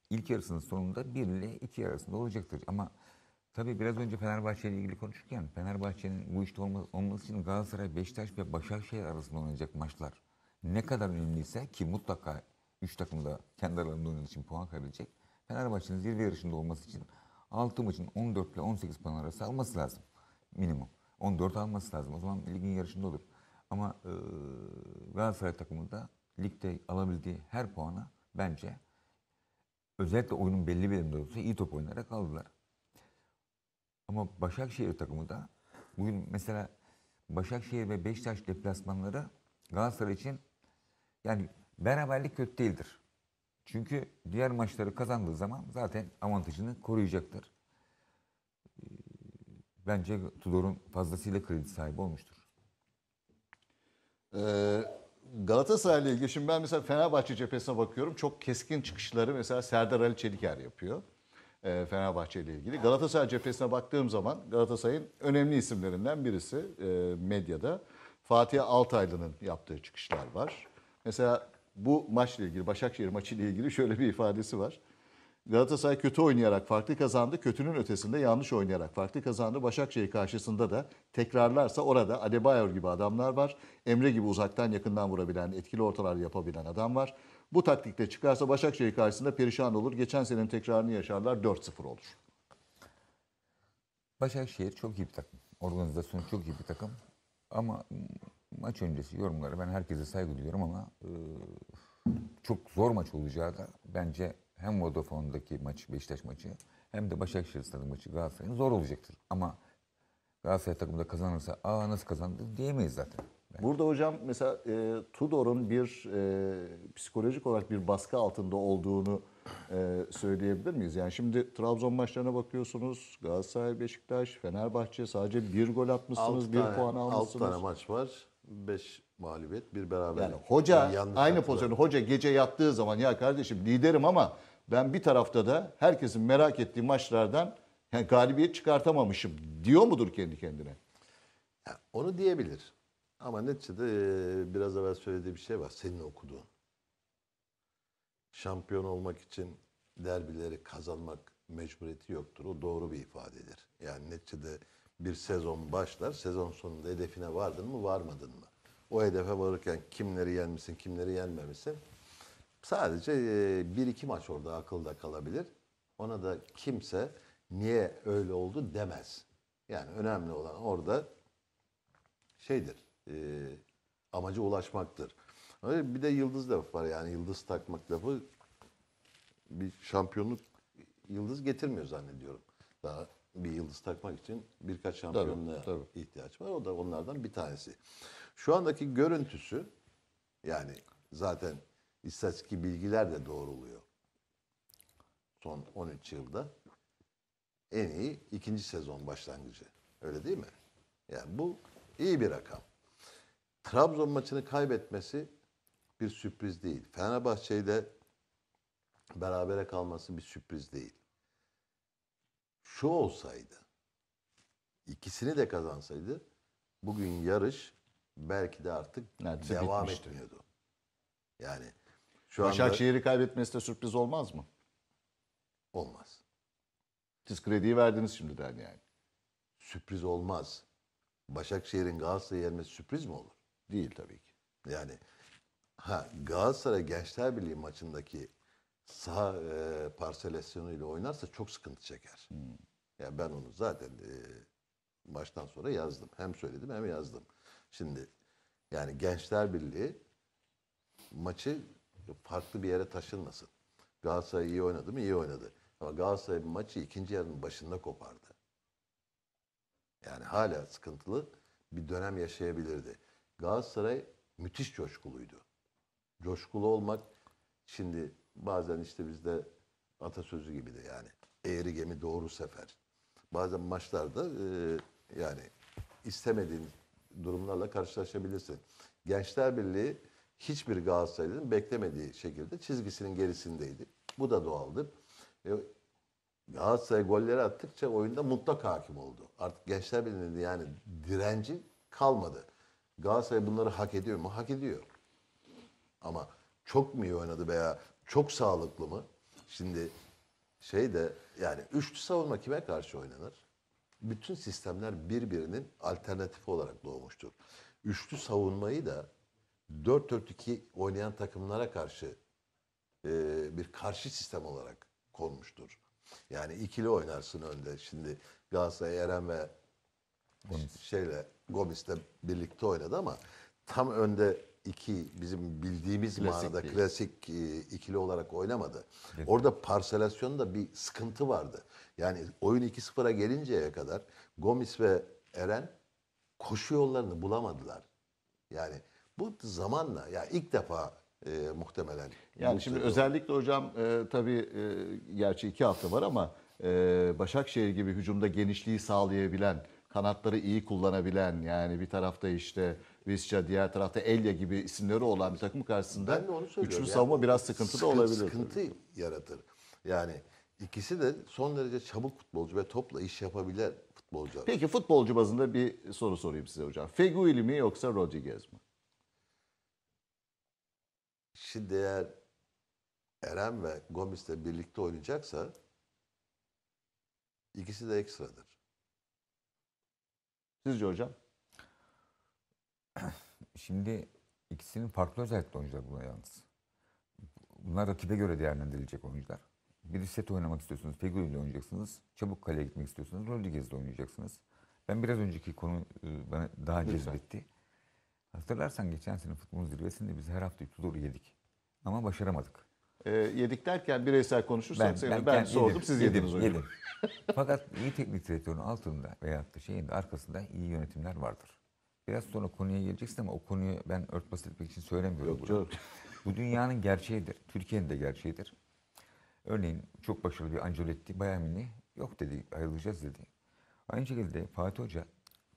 ilk yarısının sonunda 1 ile 2 arasında olacaktır. Ama tabii biraz önce Fenerbahçe ile ilgili konuşurken Fenerbahçe'nin bu işte olma- olması için Galatasaray, Beşiktaş ve Başakşehir arasında oynayacak maçlar ne kadar önemliyse ki mutlaka 3 takım da kendi aralarında oynadığı için puan kaybedecek. Fenerbahçe'nin zirve yarışında olması için 6 maçın 14 ile 18 puan arası alması lazım. Minimum. 14 alması lazım. O zaman ligin yarışında olur. Ama eee Galatasaray takımı da ligde alabildiği her puana bence özellikle oyunun belli bölümünde olsa iyi top oynayarak aldılar. Ama Başakşehir takımı da bugün mesela Başakşehir ve Beşiktaş deplasmanları Galatasaray için yani beraberlik kötü değildir. Çünkü diğer maçları kazandığı zaman zaten avantajını koruyacaktır. Ee, Bence Tudor'un fazlasıyla kredi sahibi olmuştur. Ee, Galatasaray'la ilgili şimdi ben mesela Fenerbahçe cephesine bakıyorum. Çok keskin çıkışları mesela Serdar Ali Çeliker yapıyor. Ee, Fenerbahçe ile ilgili. Galatasaray cephesine baktığım zaman Galatasaray'ın önemli isimlerinden birisi e, medyada. Fatih Altaylı'nın yaptığı çıkışlar var. Mesela bu maçla ilgili, Başakşehir maçıyla ilgili şöyle bir ifadesi var. Galatasaray kötü oynayarak farklı kazandı. Kötünün ötesinde yanlış oynayarak farklı kazandı. Başakşehir karşısında da tekrarlarsa orada Adebayor gibi adamlar var. Emre gibi uzaktan yakından vurabilen, etkili ortalar yapabilen adam var. Bu taktikte çıkarsa Başakşehir karşısında perişan olur. Geçen senenin tekrarını yaşarlar 4-0 olur. Başakşehir çok iyi bir takım. Organizasyon çok iyi bir takım. Ama maç öncesi yorumları ben herkese saygı duyuyorum ama e, çok zor maç olacağı da bence hem Vodafone'daki maç Beşiktaş maçı hem de Başakşehir stadı maçı Galatasaray'ın zor olacaktır. Ama Galatasaray takımı da kazanırsa aa nasıl kazandı diyemeyiz zaten. Burada hocam mesela e, Tudor'un bir e, psikolojik olarak bir baskı altında olduğunu e, söyleyebilir miyiz? Yani şimdi Trabzon maçlarına bakıyorsunuz. Galatasaray, Beşiktaş, Fenerbahçe sadece bir gol atmışsınız, Altı bir tane- puan almışsınız. tane maç var. 5 mağlubiyet, bir beraber. Yani hoca Yanlış aynı pozisyonu hoca gece yattığı zaman ya kardeşim liderim ama ben bir tarafta da herkesin merak ettiği maçlardan yani galibiyet çıkartamamışım diyor mudur kendi kendine? Ya, onu diyebilir. Ama neticede biraz evvel söylediği bir şey var. Senin okuduğun. Şampiyon olmak için derbileri kazanmak mecburiyeti yoktur. O doğru bir ifadedir. Yani neticede bir sezon başlar. Sezon sonunda hedefine vardın mı varmadın mı? O hedefe varırken kimleri yenmişsin, kimleri yenmemişsin. Sadece e, bir iki maç orada akılda kalabilir. Ona da kimse niye öyle oldu demez. Yani önemli olan orada şeydir, e, amaca ulaşmaktır. Bir de yıldız lafı var yani yıldız takmak lafı bir şampiyonluk yıldız getirmiyor zannediyorum. Daha bir yıldız takmak için birkaç şampiyonluğa tabii. ihtiyaç var. O da onlardan bir tanesi. Şu andaki görüntüsü yani zaten istatistik bilgiler de doğruluyor. Son 13 yılda en iyi ikinci sezon başlangıcı. Öyle değil mi? Yani bu iyi bir rakam. Trabzon maçını kaybetmesi bir sürpriz değil. Fenerbahçe'yle berabere kalması bir sürpriz değil. Şu olsaydı, ikisini de kazansaydı bugün yarış belki de artık Neredeyse devam bitmişti. etmiyordu. Yani şu anda Başakşehir'i kaybetmesi de sürpriz olmaz mı? olmaz. Siz krediyi verdiniz şimdiden yani. Sürpriz olmaz. Başakşehir'in Galatasaray'ı yenmesi sürpriz mi olur? Değil tabii ki. Yani ha Galatasaray Gençler Birliği maçındaki saha e, parselasyonuyla oynarsa çok sıkıntı çeker. Ya ben onu zaten e, maçtan sonra yazdım. Hem söyledim hem yazdım. Şimdi yani Gençler Birliği maçı farklı bir yere taşınmasın. Galatasaray iyi oynadı mı? İyi oynadı. Ama Galatasaray maçı ikinci yarının başında kopardı. Yani hala sıkıntılı bir dönem yaşayabilirdi. Galatasaray müthiş coşkuluydu. Coşkulu olmak şimdi bazen işte bizde atasözü gibi de yani eğri gemi doğru sefer. Bazen maçlarda e, yani istemediğin durumlarla karşılaşabilirsin. Gençler Birliği hiçbir Galatasaraylı'nın beklemediği şekilde çizgisinin gerisindeydi. Bu da doğaldı. E, Galatasaray golleri attıkça oyunda mutlak hakim oldu. Artık Gençler Birliği'nin yani direnci kalmadı. Galatasaray bunları hak ediyor mu? Hak ediyor. Ama çok mu iyi oynadı veya çok sağlıklı mı? Şimdi şey de yani üçlü savunma kime karşı oynanır? Bütün sistemler birbirinin alternatifi olarak doğmuştur. Üçlü savunmayı da 4-4-2 oynayan takımlara karşı e, bir karşı sistem olarak konmuştur. Yani ikili oynarsın önde. Şimdi Galatasaray Eren ve şeyle Gomis'le birlikte oynadı ama tam önde iki bizim bildiğimiz Klasik manada değil. klasik e, ikili olarak oynamadı. Orada parselasyonda bir sıkıntı vardı. Yani oyun 2-0'a gelinceye kadar Gomis ve Eren koşu yollarını bulamadılar. Yani bu zamanla ya ilk defa e, muhtemelen. Yani şimdi sezon- özellikle hocam e, tabii e, gerçi iki hafta var ama e, Başakşehir gibi hücumda genişliği sağlayabilen, kanatları iyi kullanabilen yani bir tarafta işte Visca diğer tarafta Elia gibi isimleri olan bir takım karşısında üçlü Yani savunma biraz sıkıntı da olabilir. Sıkıntı yaratır. Yani ikisi de son derece çabuk futbolcu ve topla iş yapabilen futbolcular. Peki futbolcu bazında bir soru sorayım size hocam. Feguili mi yoksa Rodriguez mi? Şimdi eğer Eren ve Gomis'le birlikte oynayacaksa ikisi de ekstradır. Sizce hocam? [clears throat] Şimdi ikisinin farklı özellikli oyuncular buna yalnız. Bunlar rakibe göre değerlendirilecek oyuncular. Bir set oynamak istiyorsunuz, Feguli ile oynayacaksınız. Çabuk kaleye gitmek istiyorsunuz, Rodriguez ile oynayacaksınız. Ben biraz önceki konu e, bana daha cezbetti. Hatırlarsan geçen sene futbol zirvesinde biz her hafta Tudor'u yedik. Ama başaramadık. E, yedik derken bireysel konuşursak ben, ben, kend- sordum yedim, siz yedim, yediniz hocam. yedim. [laughs] Fakat iyi teknik direktörün altında veyahut da şeyin de arkasında iyi yönetimler vardır. Biraz sonra konuya geleceksin ama o konuyu ben örtbas etmek için söylemiyorum. Yok canım. Bu dünyanın gerçeğidir. Türkiye'nin de gerçeğidir. Örneğin çok başarılı bir Ancelotti, Bayern Münih yok dedi, ayrılacağız dedi. Aynı şekilde Fatih Hoca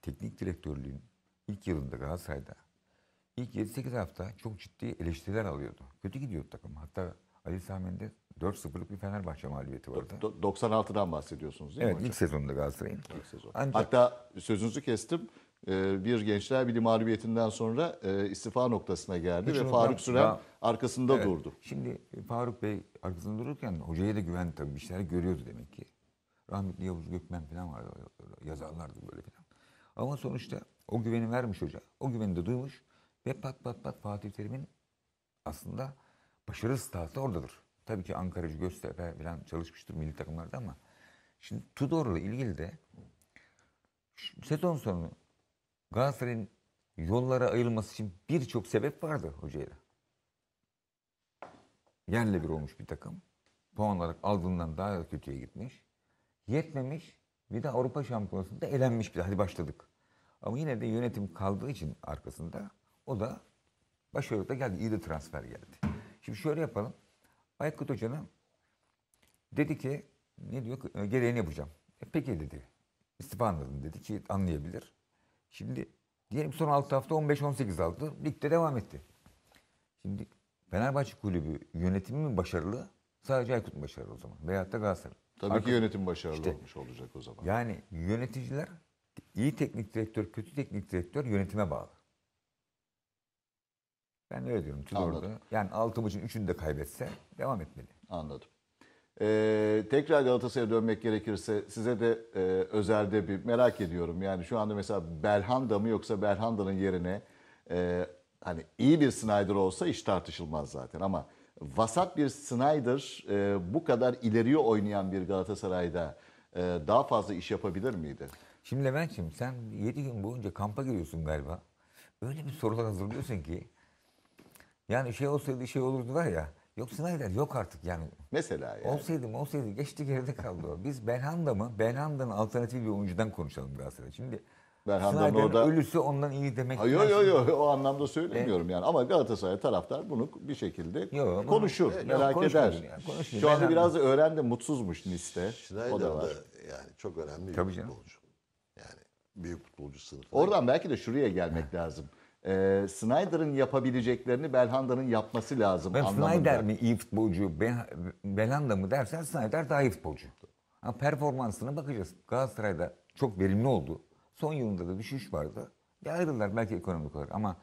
teknik direktörlüğün ilk yılında Galatasaray'da ilk 7-8 hafta çok ciddi eleştiriler alıyordu. Kötü gidiyordu takım. Hatta Ali Sami'nde 4-0'lık bir Fenerbahçe mağlubiyeti vardı. Do- 96'dan bahsediyorsunuz değil mi Evet ilk sezonda Galatasaray'ın. İlk sezon. Ancak Hatta sözünüzü kestim. Ee, Bir Gençler Birliği mağlubiyetinden sonra e, istifa noktasına geldi Hiç ve. Faruk Süren arkasında Evet. durdu. Şimdi Faruk Bey arkasında dururken hocaya da güvendi tabii. Bir şeyler görüyordu demek ki. Rahmetli Yavuz Gökmen falan vardı. Yazarlardı böyle falan. Ama sonuçta o güveni vermiş hoca. O güveni de duymuş. Ve pat pat pat Fatih Terim'in aslında başarı statü oradadır. Tabii ki Ankara'cı, Göztepe falan çalışmıştır milli takımlarda ama şimdi Tudor'la ilgili de sezon sonu Galatasaray'ın yollara ayrılması için birçok sebep vardı hocayla. Yerle bir olmuş bir takım. Puan olarak aldığından daha kötüye gitmiş. Yetmemiş. Bir de Avrupa Şampiyonası'nda elenmiş bir hadi başladık. Ama yine de yönetim kaldığı için arkasında o da başarılı da geldi. İyi de transfer geldi. Şimdi şöyle yapalım. Aykut Hoca'nın dedi ki ne diyor "E, gereğini yapacağım. E, peki dedi. İstifa anladım dedi ki anlayabilir. Şimdi diyelim son 6 hafta 15-18 aldı. Ligde devam etti. Şimdi Fenerbahçe Kulübü yönetimi mi başarılı? Sadece Aykut mu başarılı o zaman? Veyahut da Galatasaray. Tabii Aykut- ki yönetim başarılı İşte- olmuş olacak o zaman. Yani yöneticiler iyi teknik direktör, kötü teknik direktör yönetime bağlı. Ben öyle diyorum. Anladım. da. Yani altı maçın üçünü de kaybetse devam etmeli. Anladım. Ee, tekrar Galatasaray'a dönmek gerekirse size de e, özelde bir merak ediyorum. Yani şu anda mesela Belhanda mı yoksa Belhanda'nın yerine e, hani iyi bir Snyder olsa iş tartışılmaz zaten ama vasat bir Snyder e, bu kadar ileriye oynayan bir Galatasaray'da e, daha fazla iş yapabilir miydi? Şimdi Levent'ciğim sen 7 gün boyunca kampa giriyorsun galiba. Öyle bir sorular hazırlıyorsun ki. Yani şey olsaydı şey olurdu var ya. Yok Snyder yok artık yani. Mesela yani. Olsaydı mı olsaydı geçti geride kaldı o. Biz Belhanda mı? Belhanda'nın alternatif bir oyuncudan konuşalım Galatasaray. Şimdi Belhanda'nın orada- ölüsü ondan iyi demek. Yok yok yok o anlamda söylemiyorum yani ama Galatasaray taraftar bunu bir şekilde Yo, konuşur, Yok, merak konuşmuyor eder. ya, konuşmuyor. Şu anda Ben- biraz da öğrendi mutsuzmuş Nice'te. Schneider O da var. yani çok önemli bir Tabii canım. futbolcu. Yani büyük futbolcu sınıfı. Oradan belki de şuraya gelmek lazım. Ee, Snyder'ın yapabileceklerini Belhanda'nın yapması lazım Ben anlamında. Snyder mi iyi futbolcu, Be- Belhanda mı dersen Snyder daha iyi futbolcu. Ama performansına bakacağız. Galatasaray'da çok verimli oldu. Son yılında da düşüş vardı. Ya ayrıldılar belki ekonomik olarak ama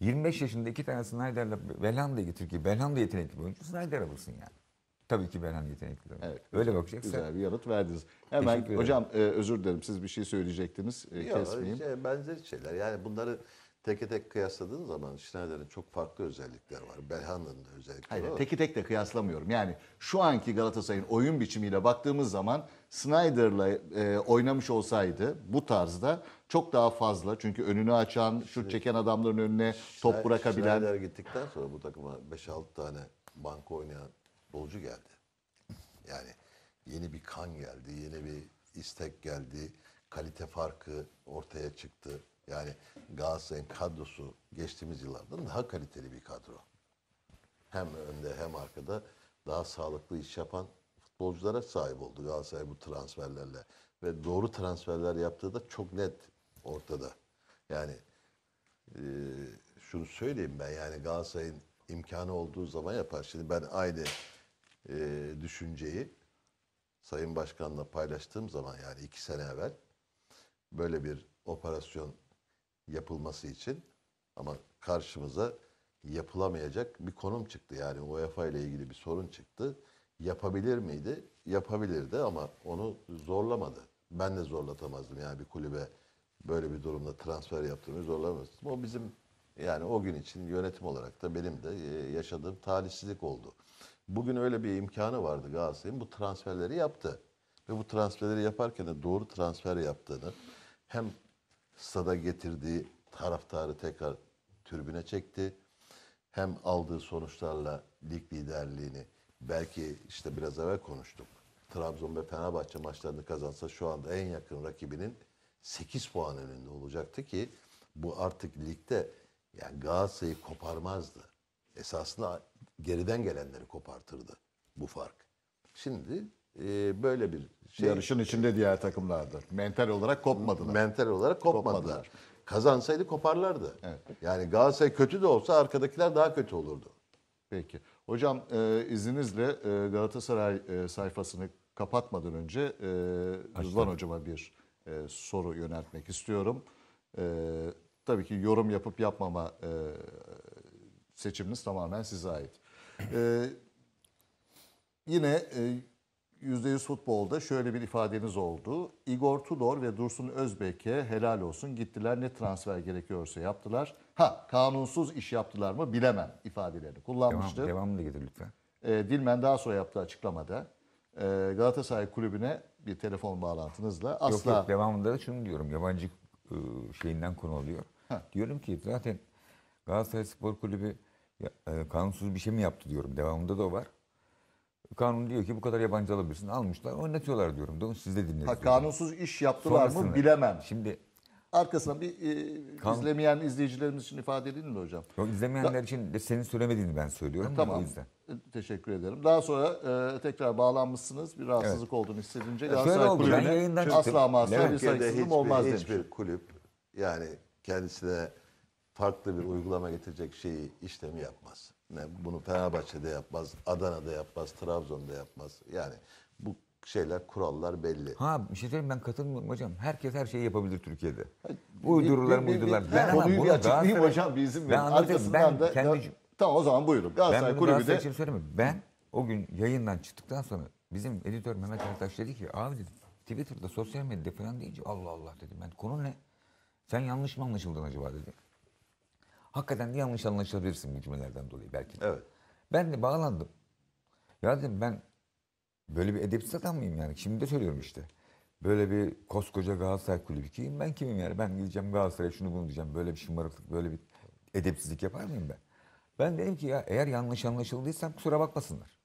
25 yaşında iki tane Snyder'la Belhanda'yı getir ki Belhanda yetenekli bir oyuncu Snyder alırsın yani. Tabii ki Belhanda yetenekli. Evet, Öyle bakacaksan. Güzel bir yanıt verdiniz. Hemen hocam e, özür dilerim siz bir şey söyleyecektiniz. E, Yok, kesmeyeyim. şey, benzer şeyler. Yani bunları teke tek kıyasladığın zaman Schneider'in çok farklı özellikler var. Belhanda'nın da özellikleri Hayır, var. teki tek de kıyaslamıyorum. Yani şu anki Galatasaray'ın oyun biçimiyle baktığımız zaman Snyder'la e, oynamış olsaydı bu tarzda çok daha fazla çünkü önünü açan, şut çeken adamların önüne top bırakabilen Schneider gittikten sonra bu takıma 5-6 tane banka oynayan futbolcu geldi. Yani yeni bir kan geldi, yeni bir istek geldi. Kalite farkı ortaya çıktı. Yani Galatasaray'ın kadrosu geçtiğimiz yıllardan daha kaliteli bir kadro. Hem önde hem arkada daha sağlıklı iş yapan futbolculara sahip oldu Galatasaray bu transferlerle. Ve doğru transferler yaptığı da çok net ortada. Yani ee, şunu söyleyeyim ben yani Galatasaray'ın imkanı olduğu zaman yapar. Şimdi ben aynı e, düşünceyi Sayın Başkan'la paylaştığım zaman yani iki sene evvel böyle bir operasyon yapılması için ama karşımıza yapılamayacak bir konum çıktı. Yani UEFA ile ilgili bir sorun çıktı. Yapabilir miydi? Yapabilirdi ama onu zorlamadı. Ben de zorlatamazdım yani bir kulübe böyle bir durumda transfer yaptığımı zorlamazdım. O bizim yani o gün için yönetim olarak da benim de e, yaşadığım talihsizlik oldu. Bugün öyle bir imkanı vardı Galatasaray'ın bu transferleri yaptı. Ve bu transferleri yaparken de doğru transfer yaptığını hem stada getirdiği taraftarı tekrar tribüne çekti. Hem aldığı sonuçlarla lig liderliğini belki işte biraz evvel konuştuk. Trabzon ve Fenerbahçe maçlarını kazansa şu anda en yakın rakibinin 8 puan önünde olacaktı ki bu artık ligde yani Galatasaray'ı koparmazdı. Esasında geriden gelenleri kopartırdı bu fark. Şimdi e, böyle bir şey yarışın içinde diğer takımlardı. Mental olarak kopmadılar. mental olarak kopmadılar. Kopmadılar. Kazansaydı koparlardı. Evet. Yani Galatasaray kötü de olsa arkadakiler daha kötü olurdu. Peki. Hocam e, izninizle e, Galatasaray e, sayfasını kapatmadan önce e, Rıdvan Hocama bir e, soru yöneltmek istiyorum. E, tabii ki yorum yapıp yapmama e, seçiminiz tamamen size ait. E, yine e, %100 futbolda şöyle bir ifadeniz oldu. Igor Tudor ve Dursun Özbek'e helal olsun gittiler ne transfer gerekiyorsa yaptılar. Ha kanunsuz iş yaptılar mı bilemem ifadelerini kullanmıştı. Devam, devamını da getir lütfen. E, Dilmen daha sonra yaptığı açıklamada e, Galatasaray Kulübü'ne bir telefon bağlantınızla asla Yok yok devamında da şunu diyorum. Yabancı e, şeyinden konu oluyor. Ha. Diyorum ki zaten Galatasaray Spor Kulübü ya, e, kanunsuz bir şey mi yaptı diyorum. Devamında da o var. E, kanun diyor ki bu kadar yabancı alabilirsin. Almışlar oynatıyorlar diyorum. Değil mi? Siz de dinlediniz. Ha, kanunsuz iş yaptılar mı Sonrasında- bilemem. Şimdi Arkasına bir e, Kan- izlemeyen izleyicilerimiz için ifade edin mi hocam? o izlemeyenler için de senin söylemediğini ben söylüyorum. Tamam. O yüzden. E, Teşekkür ederim. Daha sonra e, tekrar bağlanmışsınız. Bir rahatsızlık olduğunu hissedince şöyle Galatasaray oldu, ben Kulübü'ne yayından çıktım. asla mahsur Evet. bir saygısızlığım hiçbir, olmaz demiş. hiçbir kulüp yani kendisine farklı bir uygulama getirecek şeyi işlemi yapmaz. Bunu Fenerbahçe'de yapmaz, Adana'da yapmaz, Trabzon'da yapmaz. Yani bu şeyler, kurallar belli. Ha bir şey söyleyeyim ben katılmıyorum hocam. Herkes her şeyi yapabilir Türkiye'de. Uydururlar bir- uydururlar. Ben ama konuyu bir bunu açıklayayım Galatasaray- hocam bir izin Ben verin. anlatayım. Arkasından Ben da kendi tamam o zaman buyurun. Ben Galatasaray bunu Kulübü Galatasaray de için söylemiyorum. Ben o gün yayından çıktıktan sonra bizim editör Mehmet Ertaş dedi ki abi dedi Twitter'da sosyal medyada falan deyince Allah Allah dedim ben konu ne? Sen yanlış mı anlaşıldın acaba dedi. Hakikaten de yanlış anlaşılabilirsin bu cümlelerden dolayı belki de. Evet. Ben de bağlandım. Ya dedim ben böyle bir edepsiz adam mıyım yani? Şimdi de söylüyorum işte. Böyle bir koskoca Galatasaray kulübü kim? Ben kimim yani? Ben gideceğim Galatasaray'a şunu bunu diyeceğim. Böyle bir şımarıklık, böyle bir edepsizlik yapar mıyım ben? Ben dedim ki ya eğer yanlış anlaşıldıysam kusura bakmasınlar.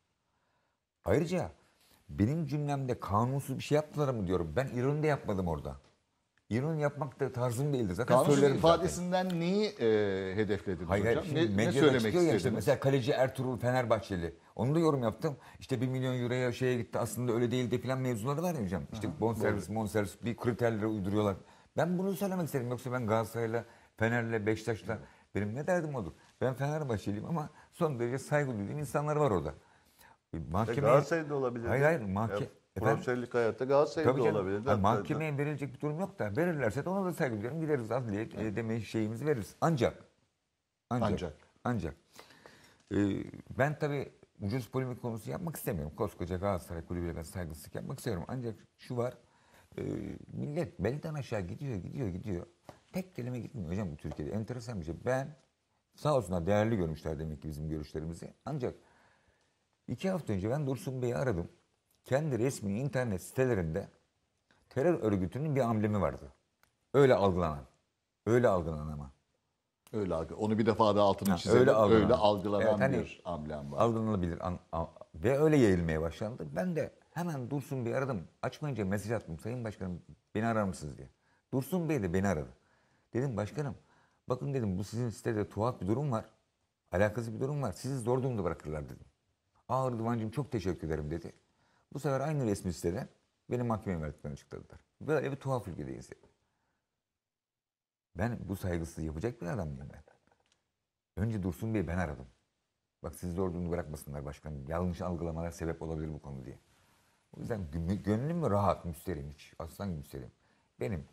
Ayrıca benim cümlemde kanunsuz bir şey yaptılar mı diyorum. Ben ironi de yapmadım orada. İroni yapmak da tarzım değildi. Zaten kanunsuz söylerim zaten. ifadesinden neyi e, hedeflediniz Hayır, hocam? hayır. Ne, ne söylemek işte istediniz? mesela kaleci Ertuğrul Fenerbahçeli. Onu da yorum yaptım. İşte bir milyon euroya şeye gitti aslında öyle değildi falan mevzuları var ya hocam. İşte bonservis, bonservis bir kriterleri uyduruyorlar. Ben bunu söylemek istedim. Yoksa ben Galatasaray'la, Fener'le, Beşiktaş'la benim ne derdim olur? Ben Fenerbahçeliyim ama son derece saygı duyduğum insanlar var orada. E, Mahkemeye... Galatasaray'da olabilir. Hayır hayır mahke... Profesyonellik hayatta Galatasaray'da canım. olabilir. Hani mahkemeye verilecek bir durum yok da verirlerse de ona da saygı duyarım. Gideriz adliye e, deme şeyimizi veririz. Ancak ancak Ancak. ancak, e, ben tabii ucuz polemik konusu yapmak istemiyorum. Koskoca Galatasaray kulübüyle ben saygısızlık yapmak istiyorum. Ancak şu var e, millet belden aşağı gidiyor gidiyor gidiyor. Tek kelime gitmiyor hocam bu Türkiye'de. Enteresan bir şey. Ben sağ olsunlar değerli görmüşler demek ki bizim görüşlerimizi. Ancak İki hafta önce ben Dursun Bey'i aradım. Kendi resmi internet sitelerinde terör örgütünün bir amblemi vardı. Öyle algılanan. Öyle algılanan ama. Öyle algı. Onu bir defa da altını Ha, çizelim. öyle Öyle, algılanan. algılanan Evet, hani bir amblem var. Algılanabilir. an- ve öyle yayılmaya başlandı. Ben de hemen Dursun Bey'i aradım. Açmayınca mesaj attım. Sayın Başkanım beni arar mısınız diye. Dursun Bey de beni aradı. Dedim başkanım bakın dedim bu sizin sitede tuhaf bir durum var. Alakası bir durum var. Sizi zor durumda bırakırlar dedim. Aa Rıdvan'cığım çok teşekkür ederim dedi. Bu sefer aynı resmi siteden beni mahkemeye verdiklerini açıkladılar. Böyle bir tuhaf ülkedeyiz. Ben bu saygısızlığı yapacak bir adam mıyım ben? Önce Dursun Bey'i ben aradım. Bak sizi zor durumda bırakmasınlar başkanım. Yanlış algılamalar sebep olabilir bu konu diye. O yüzden gö- gönlüm rahat, müsterim hiç. Aslan müsterim. Benim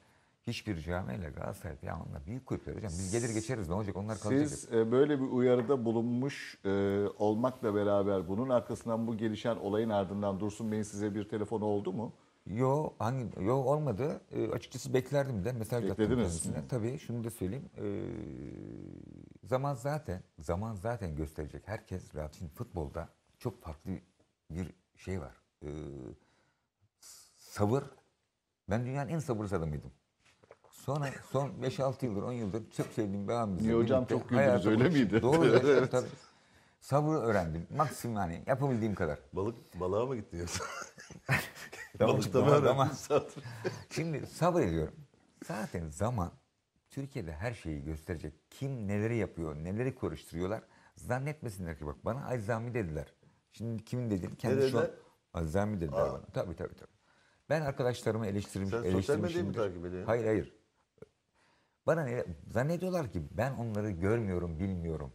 hiçbir camiyle Galatasaray onlar büyük kulüpler hocam. Biz gelir geçeriz ne olacak onlar kalacak. Siz e, böyle bir uyarıda bulunmuş e, olmakla beraber bunun arkasından bu gelişen olayın ardından Dursun Bey'in size bir telefonu oldu mu? Yo hangi yo olmadı. Ee, açıkçası beklerdim de mesaj attım kendisine. Tabii şunu da söyleyeyim. Ee, zaman zaten zaman zaten gösterecek. Herkes rahat. Şimdi futbolda çok farklı bir şey var. Ee, sabır. Ben dünyanın en sabırsız adamıydım. Sonra son 5-6 yıldır, 10 yıldır çok sevdiğim bir abimizle Niye hocam, birlikte çok güldünüz, öyle miydi? Doğru. evet. [laughs] tabii. Sabrı öğrendim. Maksimum yani yapabildiğim kadar. Balık balığa mı gittin yoksa? [laughs] Tamam, Balıkta mı tamam, öğrendin tamam. zaten? Şimdi sabrediyorum. Zaten zaman Türkiye'de her şeyi gösterecek. Kim neleri yapıyor, neleri karıştırıyorlar. Zannetmesinler ki bak bana Azami dediler. Şimdi kimin dediğini kendi şu an dediler? Azami dediler bana. Tabii tabii tabii. Ben arkadaşlarımı eleştirmiş, Sen sosyal medyayı mı eleştirmişimdir. takip ediyorsun? Hayır hayır. Bana ne, zannediyorlar ki ben onları görmüyorum, bilmiyorum.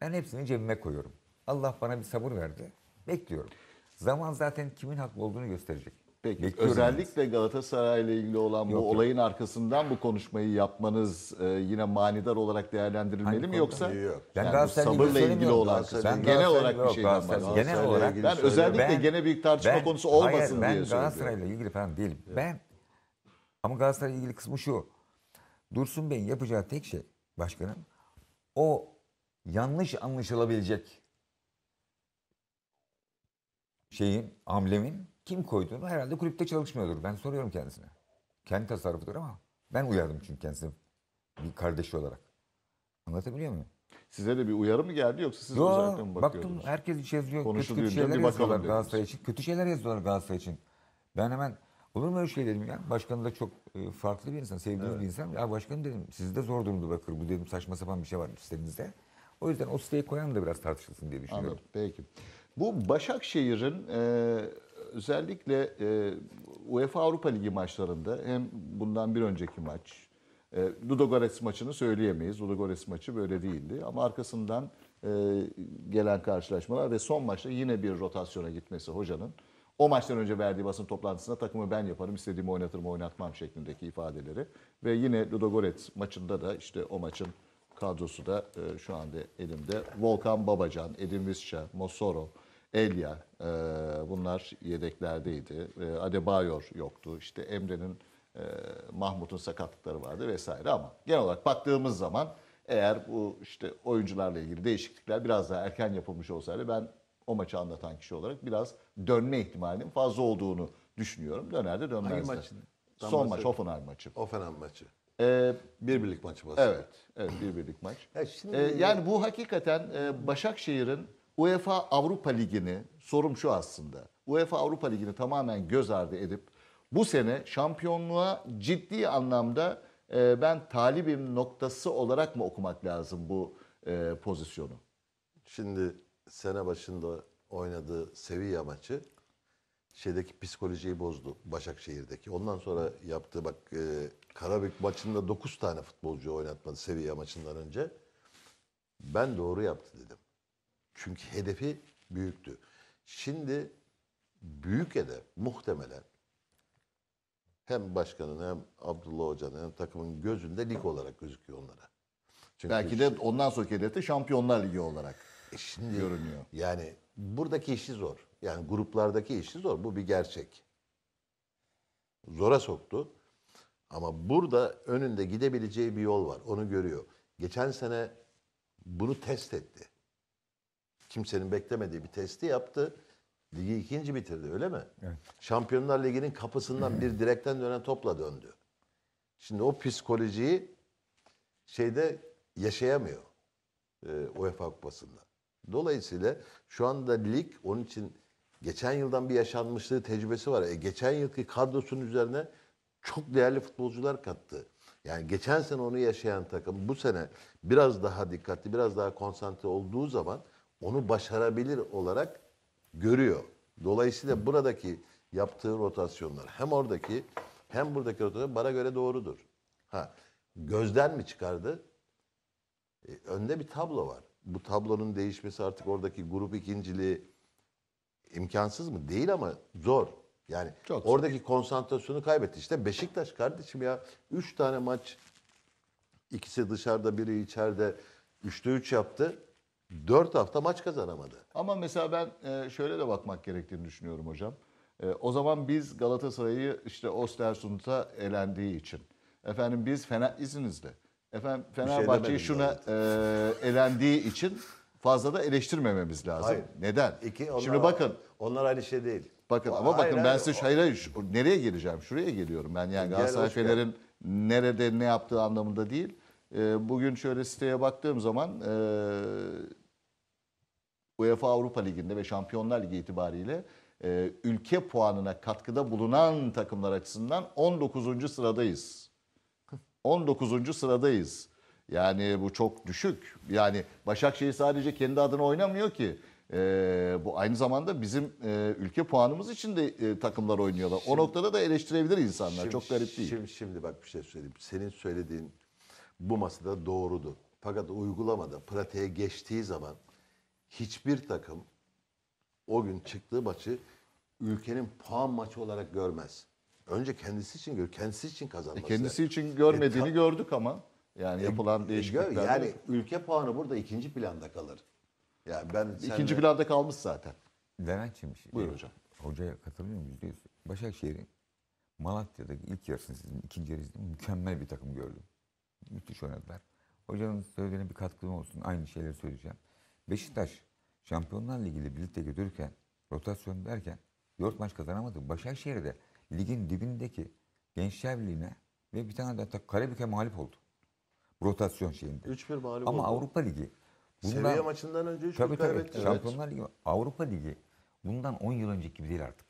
Ben hepsini cebime koyuyorum. Allah bana bir sabır verdi. Bekliyorum. Zaman zaten kimin haklı olduğunu gösterecek. Peki Bekliyorum özellikle Galatasaray ile ilgili olan Yok, bu yok. olayın arkasından bu konuşmayı yapmanız e, yine manidar olarak değerlendirilmeli Hangi mi yoksa Yok. Ben yani bu Galatasaray'la sabırla ilgili olan kısmı Ben genel olarak Galatasaray- bir şeyden bahsediyorum. Genel olarak Ben özellikle Ben- gene bir tartışma ben- konusu olmasın hayır, ben diye söylüyorum. Galatasaray'la ilgili falan değilim. Ben ama Galatasaray'la ilgili kısmı şu. Dursun Bey'in yapacağı tek şey başkanım o yanlış anlaşılabilecek şeyin, amblemin kim koyduğunu herhalde kulüpte çalışmıyordur. Ben soruyorum kendisine. Kendi tasarrufudur ama ben uyardım çünkü kendisine bir kardeşi olarak. Anlatabiliyor muyum? Size de bir uyarı mı geldi yoksa siz Yo, mi baktım bakıyordunuz? herkes bir şey yazıyor. Kötü kötü şeyler yazıyorlar. Galatasaray için. Kötü şeyler yazıyorlar Galatasaray için. Ben hemen olur mu öyle şey dedim ya. Başkanı da çok e, farklı bir insan, sevdiğimiz bir insan. Ya başkanım dedim sizi de zor durumda bırakır. Bu dedim saçma sapan bir şey var sitenizde. O yüzden o siteyi koyan da biraz tartışılsın diye düşünüyorum. Anladım. Peki. Bu Başakşehir'in e, özellikle e, UEFA Avrupa Ligi maçlarında hem bundan bir önceki maç e, Ludogorets maçını söyleyemeyiz. Ludogorets maçı böyle değildi ama arkasından e, gelen karşılaşmalar ve son maçta yine bir rotasyona gitmesi hocanın o maçtan önce verdiği basın toplantısında takımı ben yaparım, istediğimi oynatırım, oynatmam şeklindeki ifadeleri. Ve yine Ludogorets maçında da işte o maçın kadrosu da e, şu anda elimde. Volkan Babacan, Edin Visca, Mosoro, Elia e, bunlar yedeklerdeydi. E, Adebayor yoktu. İşte Emre'nin, e, Mahmut'un sakatlıkları vardı vesaire ama genel olarak baktığımız zaman eğer bu işte oyuncularla ilgili değişiklikler biraz daha erken yapılmış olsaydı ben o maçı anlatan kişi olarak biraz dönme ihtimalinin fazla olduğunu düşünüyorum. Döner de dönmez Hangi de. maçın? Tam Son maç Hoffenheim maçı. Offenham maçı. Ee, Bir birlik maçı bahsediyor. Evet, evet bir birlik maç. Ya şimdi- Ee, yani bu hakikaten e, Başakşehir'in UEFA Avrupa Ligi'ni, sorum şu aslında. UEFA Avrupa Ligi'ni tamamen göz ardı edip bu sene şampiyonluğa ciddi anlamda e, ben talibim noktası olarak mı okumak lazım bu e, pozisyonu? Şimdi sene başında oynadığı Sevilla maçı şeydeki psikolojiyi bozdu Başakşehir'deki. Ondan sonra yaptığı bak e, Karabük maçında 9 tane futbolcu oynatmadı Sevilla maçından önce. Ben doğru yaptı dedim. Çünkü hedefi büyüktü. Şimdi büyük hedef muhtemelen hem başkanın hem Abdullah Hoca'nın hem takımın gözünde lig olarak gözüküyor onlara. Çünkü Belki de ondan sonraki hedef de Şampiyonlar Ligi olarak. E şimdi görünüyor. Yani buradaki işi zor. Yani gruplardaki işi zor. Bu bir gerçek. Zora soktu. Ama burada önünde gidebileceği bir yol var. Onu görüyor. Geçen sene bunu test etti. Kimsenin beklemediği bir testi yaptı. Ligi ikinci bitirdi öyle mi? Evet. Şampiyonlar Ligi'nin kapısından bir direkten dönen topla döndü. Şimdi o psikolojiyi şeyde yaşayamıyor e, UEFA Kupası'nda. Dolayısıyla şu anda lig onun için geçen yıldan bir yaşanmışlığı tecrübesi var. E, geçen yılki kadrosunun üzerine çok değerli futbolcular kattı. Yani geçen sene onu yaşayan takım bu sene biraz daha dikkatli, biraz daha konsantre olduğu zaman onu başarabilir olarak görüyor. Dolayısıyla buradaki yaptığı rotasyonlar hem oradaki hem buradaki rotasyon bana göre doğrudur. Ha, gözden mi çıkardı? E, önde bir tablo var. Bu tablonun değişmesi artık oradaki grup ikinciliği imkansız mı? Değil ama zor. Yani Çok zor. oradaki konsantrasyonu kaybetti. İşte Beşiktaş kardeşim ya 3 tane maç ikisi dışarıda biri içeride 3'te 3 yaptı. 4 hafta maç kazanamadı. Ama mesela ben e, şöyle de bakmak gerektiğini düşünüyorum hocam. E, O zaman biz Galatasaray'ı işte Ostersund'a elendiği için. Efendim biz Fener izninizle. Efendim Fenerbahçe'yi demedim şuna e, elendiği için fazla da eleştirmememiz lazım. Hayır. Neden? İki, onlar, Şimdi bakın Onlar aynı şey değil. Bakın O- ama hayır, bakın ben hayır, size o- hayır, hayır nereye geleceğim? Şuraya geliyorum ben. Yani Galatasaray. Fener'in nerede ne yaptığı anlamında değil. Ee, bugün şöyle siteye baktığım zaman e, UEFA Avrupa Ligi'nde ve Şampiyonlar Ligi itibariyle e, ülke puanına katkıda bulunan takımlar açısından 19. sıradayız. 19. sıradayız. Yani bu çok düşük. Yani Başakşehir sadece kendi adına oynamıyor ki. Ee, bu aynı zamanda bizim e, ülke puanımız için de e, takımlar oynuyorlar. o noktada da eleştirebilir insanlar. Şimdi- çok garip değil. Şimdi, şimdi bak bir şey söyleyeyim. Senin söylediğin bu masada doğrudu. Fakat uygulamada, pratiğe geçtiği zaman hiçbir takım o gün çıktığı maçı ülkenin puan maçı olarak görmez. Önce kendisi için gör, kendisi için kazanması. E, Kendisi için görmediğini E, ta- gördük ama yani yapılan E, değişiklikler. Yani ülke puanı burada ikinci planda kalır. Yani ben ikinci senle- planda kalmış zaten. Levent'ciğim. şey- Buyur hocam. Hocaya katılıyor muyum? Yüzde yüz. Başakşehir'in Malatya'daki ilk yarısını sizin ikinci yarısını mükemmel bir takım gördüm. Müthiş oynadılar. Hocanın söylediğine bir katkım olsun. Aynı şeyleri söyleyeceğim. Beşiktaş Şampiyonlar Ligi ile birlikte götürürken rotasyon derken dört maç kazanamadı. Başakşehir'de ligin dibindeki Gençler Birliği'ne ve bir tane de hatta Karabük'e mağlup oldu. Rotasyon şeyinde. 3-1 mağlup Ama oldu. Avrupa Ligi Bundan- Seviye maçından önce 3 Tabii tabii. kaybetti. Şampiyonlar Ligi, Avrupa Ligi bundan 10 yıl önceki gibi değil artık.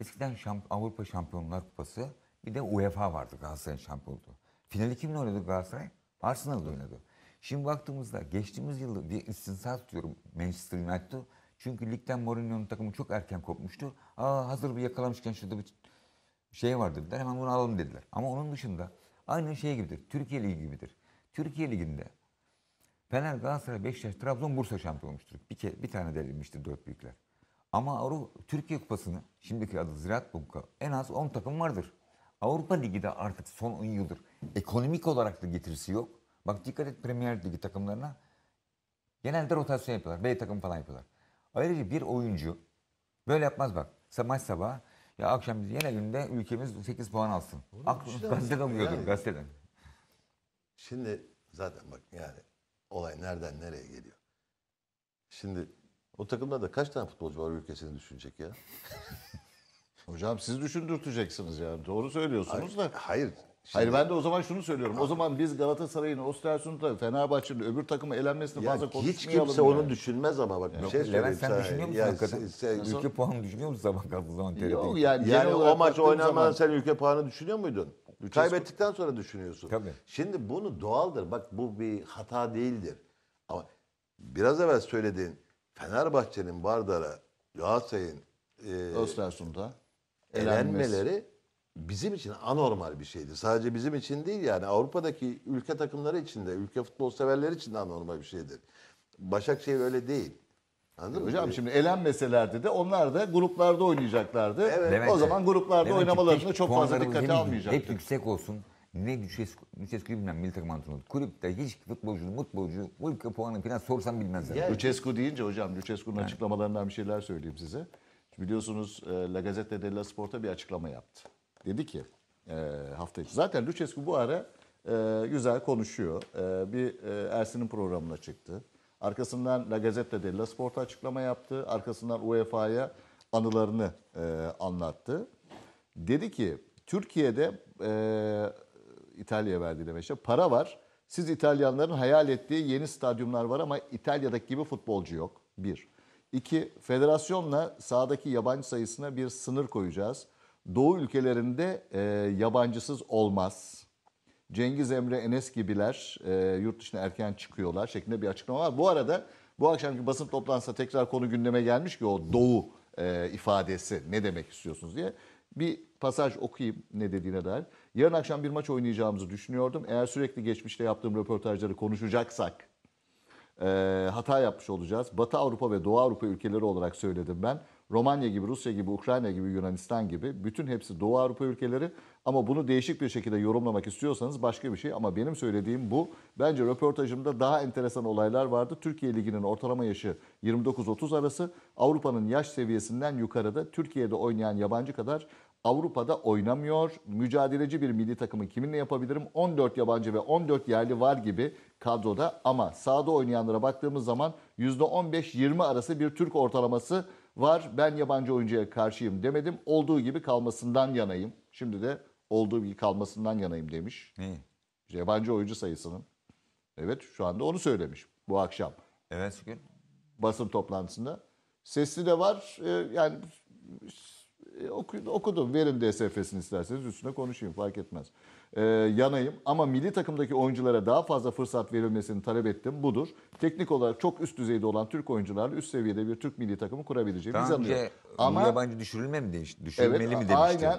Eskiden şamp- Avrupa Şampiyonlar Kupası bir de UEFA vardı Galatasaray'ın şampiyon. Finali kimin oynadı Galatasaray? Arsenal'da oynadı. Şimdi baktığımızda geçtiğimiz yılda bir istisna tutuyorum Manchester United'ı. Çünkü ligden Mourinho'nun takımı çok erken kopmuştu. Aa hazır bir yakalamışken şurada bir şey var dediler hemen bunu alalım dediler. Ama onun dışında aynı şey gibidir. Türkiye Ligi gibidir. Türkiye Ligi'nde Fener, Galatasaray, Beşiktaş, Trabzon, Bursa şampiyon olmuştur. Bir, ke- bir tane derilmiştir dört büyükler. Ama Avrupa, Türkiye Kupası'nı, şimdiki adı Ziraat Kupa, en az 10 takım vardır. Avrupa Ligi de artık son 10 yıldır ekonomik olarak da getirisi yok. Bak dikkat et Premier Ligi takımlarına genelde rotasyon yapıyorlar. B takım falan yapıyorlar. Ayrıca bir oyuncu böyle yapmaz bak. Maç sabahı ya akşam biz yine günde ülkemiz 8 puan alsın. Aklımız [laughs] gazeteden okuyordur yani. gazeteden. Şimdi zaten bak yani olay nereden nereye geliyor. Şimdi o takımda da kaç tane futbolcu var ülkesini düşünecek ya? [laughs] Hocam siz düşündürteceksiniz yani. Doğru söylüyorsunuz da. Hayır. Hayır ben de o zaman şunu söylüyorum. O zaman biz Galatasaray'ın, Ostersund'da, Fenerbahçe'nin öbür takımı elenmesini Ya fazla hiç konuşmayalım. kimse yani. onu düşünmez ama bak bir şey söyleyeyim Levent sen sana. düşünüyor musun Ya hakikaten? sen- Ülke puanı düşünüyor musun sabah kaldığı zaman TRT'yi? Yok yani, Yani o maç baktığım oynanmadan zaman- sen ülke puanı düşünüyor muydun? Kaybettikten sonra düşünüyorsun. Tabii. Şimdi bunu doğaldır. Bak bu bir hata değildir. Ama biraz evvel söylediğin Fenerbahçe'nin Bardar'a, Galatasaray'ın e, Östersund'a elenmeleri bizim için anormal bir şeydi. Sadece bizim için değil yani Avrupa'daki ülke takımları için de, ülke futbol severleri için de anormal bir şeydir. Başakşehir öyle değil. Anladın mı? Hocam şimdi elenmeselerdi de onlar da gruplarda oynayacaklardı. Levent, o zaman gruplarda Levent'ciğim, oynamalarını çok fazla dikkate almayacaktı. Hep yüksek olsun. Ne Lucescu, Lucescu bilmem milli takım antrenörü. Kulüpte hiç futbolcu, futbolcu ülke puanı falan sorsam bilmezler. Ya- Lucescu deyince hocam Lucescu'nun açıklamalarından bir şeyler söyleyeyim size. Biliyorsunuz e, La Gazzetta dello Sport'a bir açıklama yaptı. Dedi ki e, hafta içi. Zaten Lucescu bu ara e, güzel konuşuyor. E, bir e, Ersin'in programına çıktı. Arkasından La Gazzetta dello Sport'a açıklama yaptı. Arkasından UEFA'ya anılarını e, anlattı. Dedi ki Türkiye'de e, İtalya'ya verdiği demeçte para var. Siz İtalyanların hayal ettiği yeni stadyumlar var ama İtalya'daki gibi futbolcu yok. Bir. İki, federasyonla sahadaki yabancı sayısına bir sınır koyacağız. Doğu ülkelerinde e, yabancısız olmaz. Cengiz Emre Enes gibiler e, yurt dışına erken çıkıyorlar şeklinde bir açıklama var. Bu arada bu akşamki basın toplantısında tekrar konu gündeme gelmiş ki o doğu e, ifadesi ne demek istiyorsunuz diye. Bir pasaj okuyayım ne dediğine dair. Yarın akşam bir maç oynayacağımızı düşünüyordum. Eğer sürekli geçmişte yaptığım röportajları konuşacaksak e, hata yapmış olacağız. Batı Avrupa ve Doğu Avrupa ülkeleri olarak söyledim ben. Romanya gibi, Rusya gibi, Ukrayna gibi, Yunanistan gibi bütün hepsi Doğu Avrupa ülkeleri. Ama bunu değişik bir şekilde yorumlamak istiyorsanız başka bir şey. Ama benim söylediğim bu. Bence röportajımda daha enteresan olaylar vardı. Türkiye Ligi'nin ortalama yaşı 29-30 arası. Avrupa'nın yaş seviyesinden yukarıda Türkiye'de oynayan yabancı kadar Avrupa'da oynamıyor. Mücadeleci bir milli takımı kiminle yapabilirim? 14 yabancı ve 14 yerli var gibi kadroda ama sahada oynayanlara baktığımız zaman %15-20 arası bir Türk ortalaması var. Ben yabancı oyuncuya karşıyım demedim. Olduğu gibi kalmasından yanayım. Şimdi de olduğu gibi kalmasından yanayım demiş. Ne? Yabancı oyuncu sayısının. Evet şu anda onu söylemiş bu akşam Evet şükür. basın toplantısında. Sesli de var. Ee, yani e, oku- okudum. Verin DSF'sini isterseniz üstüne konuşayım fark etmez. Ee, yanayım ama milli takımdaki oyunculara daha fazla fırsat verilmesini talep ettim. Budur. Teknik olarak çok üst düzeyde olan Türk oyuncularla üst seviyede bir Türk milli takımı kurabileceğimizi Daha Ama yabancı düşürülme mi demiş? evet Düşürülmeli mi demişti? aynen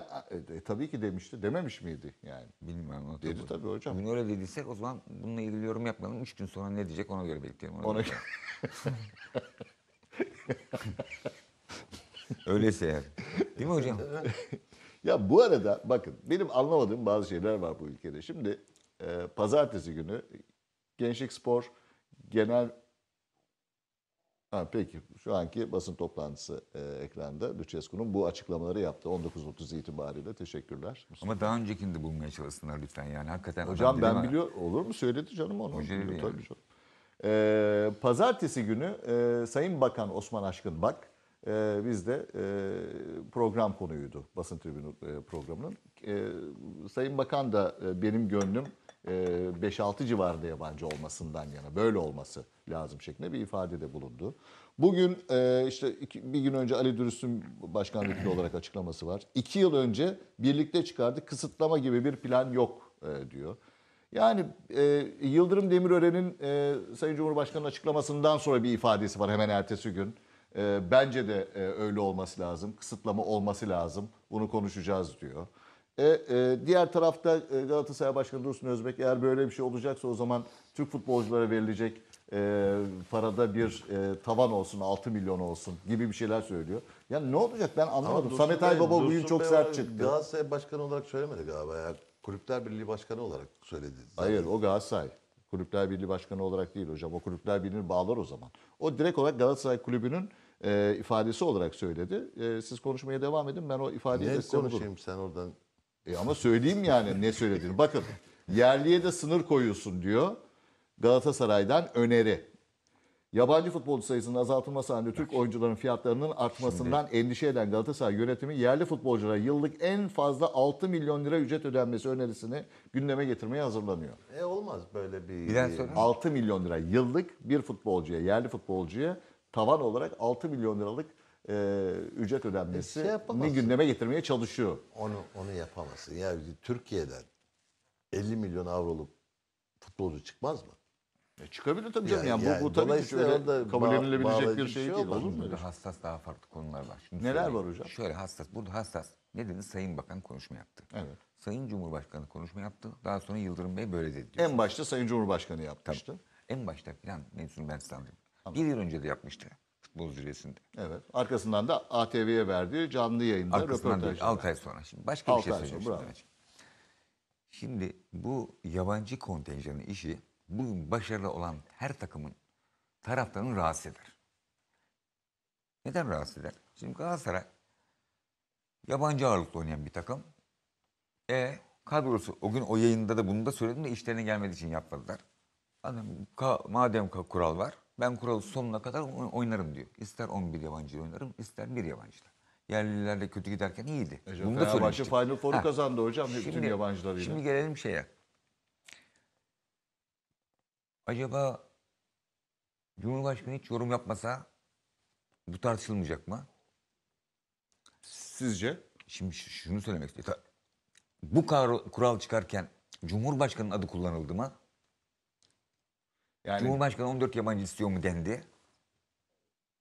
e, tabii ki demişti. Dememiş miydi yani? Bilmiyorum. onu Dedi tabii. tabii hocam. Bugün öyle dediysek o zaman bununla ilgili yorum yapmayalım. Üç gün sonra ne diyecek ona göre bekleyelim. Ona Ona [laughs] göre. Öyleyse eğer. Değil mi hocam? Ya bu arada bakın benim anlamadığım bazı şeyler var bu ülkede. Şimdi e, pazartesi günü Gençlik Spor Genel Ha, peki şu anki basın toplantısı e, ekranda Lucescu'nun bu açıklamaları yaptı 19.30 itibariyle. Teşekkürler. Ama daha öncekini de bulmaya çalışsınlar lütfen yani. Hakikaten Hocam ben ama- biliyor olur mu söyledi canım onu. Hoca dedi Tabii yani. canım. Ee, pazartesi günü e, Sayın Bakan Osman Aşkın Bak e, bizde e, program konuydu basın tribünü e, programının. E, Sayın Bakan da e, benim gönlüm e, 5-6 civarında yabancı olmasından yana böyle olması lazım şeklinde bir ifadede bulundu. Bugün e, işte iki- bir gün önce Ali Dürüst'ün başkan vekili olarak açıklaması var. İki yıl önce birlikte çıkardık kısıtlama gibi bir plan yok e, diyor. Yani e, Yıldırım Demirören'in e, Sayın Cumhurbaşkanı'nın açıklamasından sonra bir ifadesi var hemen ertesi gün. E, bence de e, öyle olması lazım. Kısıtlama olması lazım. Bunu konuşacağız diyor. E, e, diğer tarafta e, Galatasaray Başkanı Dursun Özbek eğer böyle bir şey olacaksa o zaman Türk futbolculara verilecek e, parada bir e, tavan olsun, 6 milyon olsun gibi bir şeyler söylüyor. Yani ne olacak ben anlamadım. Dursun Samet Bey- Aybaba bugün Dursun çok Bey sert çıktı. Galatasaray Başkanı olarak söylemedi galiba ya. Kulüpler Birliği Başkanı olarak söyledi. Hayır o Galatasaray. Kulüpler Birliği Başkanı olarak değil hocam. O Kulüpler Birliği'ni bağlar o zaman. O direkt olarak Galatasaray Kulübü'nün e, ifadesi olarak söyledi. E, siz konuşmaya devam edin. Ben o ifadeyi de Niye size bulurum. konuşayım sen oradan? E, ama söyleyeyim yani ne söylediğini. Bakın yerliye de sınır koyuyorsun diyor. Galatasaray'dan öneri. Yabancı futbolcu sayısının azaltılması halinde Türk oyuncuların fiyatlarının artmasından endişe eden Galatasaray yönetimi yerli futbolculara yıllık en fazla 6 milyon lira ücret ödenmesi önerisini gündeme getirmeye hazırlanıyor. E olmaz böyle bir... Bir daha sorun. 6 milyon lira yıllık bir futbolcuya, yerli futbolcuya tavan olarak 6 milyon liralık e, ücret E, şey yapamazsın. gündeme getirmeye çalışıyor. Onu onu yapamazsın. Ya Türkiye'den 50 milyon avroluk futbolcu çıkmaz mı? E çıkabilir tabii canım. Yani- Yani, yani bu, bu tabii ki öyle kabul edilebilecek bir şey şey değil. Olur mu? Burada hassas daha farklı konular var. Şimdi Neler söyleyeyim. var hocam? Şöyle hassas. Burada hassas. Ne dedi? Sayın Bakan konuşma yaptı. Evet. Sayın Cumhurbaşkanı konuşma yaptı. Daha sonra Yıldırım Bey böyle dedi. diyor. En başta Sayın Cumhurbaşkanı yapmıştı. En başta plan mevzusunu ben anlatayım. Bir yıl önce de yapmıştı. Futbol zirvesinde. Evet. Arkasından da ATV'ye verdiği canlı yayında Arkasından değil, röportajda. 6 ay sonra. Şimdi başka bir Altı şey ay söyleyeceğim. sonra, bravo. önce. Şimdi bu yabancı kontenjanın işi bugün başarılı olan her takımın taraftarını rahatsız eder. Neden rahatsız eder? Şimdi Galatasaray yabancı ağırlıklı oynayan bir takım. E kadrosu o gün o yayında da bunu da söyledim de işlerine gelmediği için yapmadılar. Adam, ka- madem ka- kural var ben kuralı sonuna kadar oy- oynarım diyor. İster 11 yabancı oynarım ister bir yabancıyla. Yerlilerle kötü giderken iyiydi. E canım, Bunu da Fenerbahçe. Final Four'u Ha, kazandı hocam bütün yabancılarıyla. Şimdi gelelim şeye. Acaba Cumhurbaşkanı hiç yorum yapmasa bu tartışılmayacak mı? Sizce? Şimdi şunu söylemek istiyorum. Bu kural çıkarken Cumhurbaşkanı'nın adı kullanıldı mı? Yani Cumhurbaşkanı 14 yabancı istiyor mu dendi?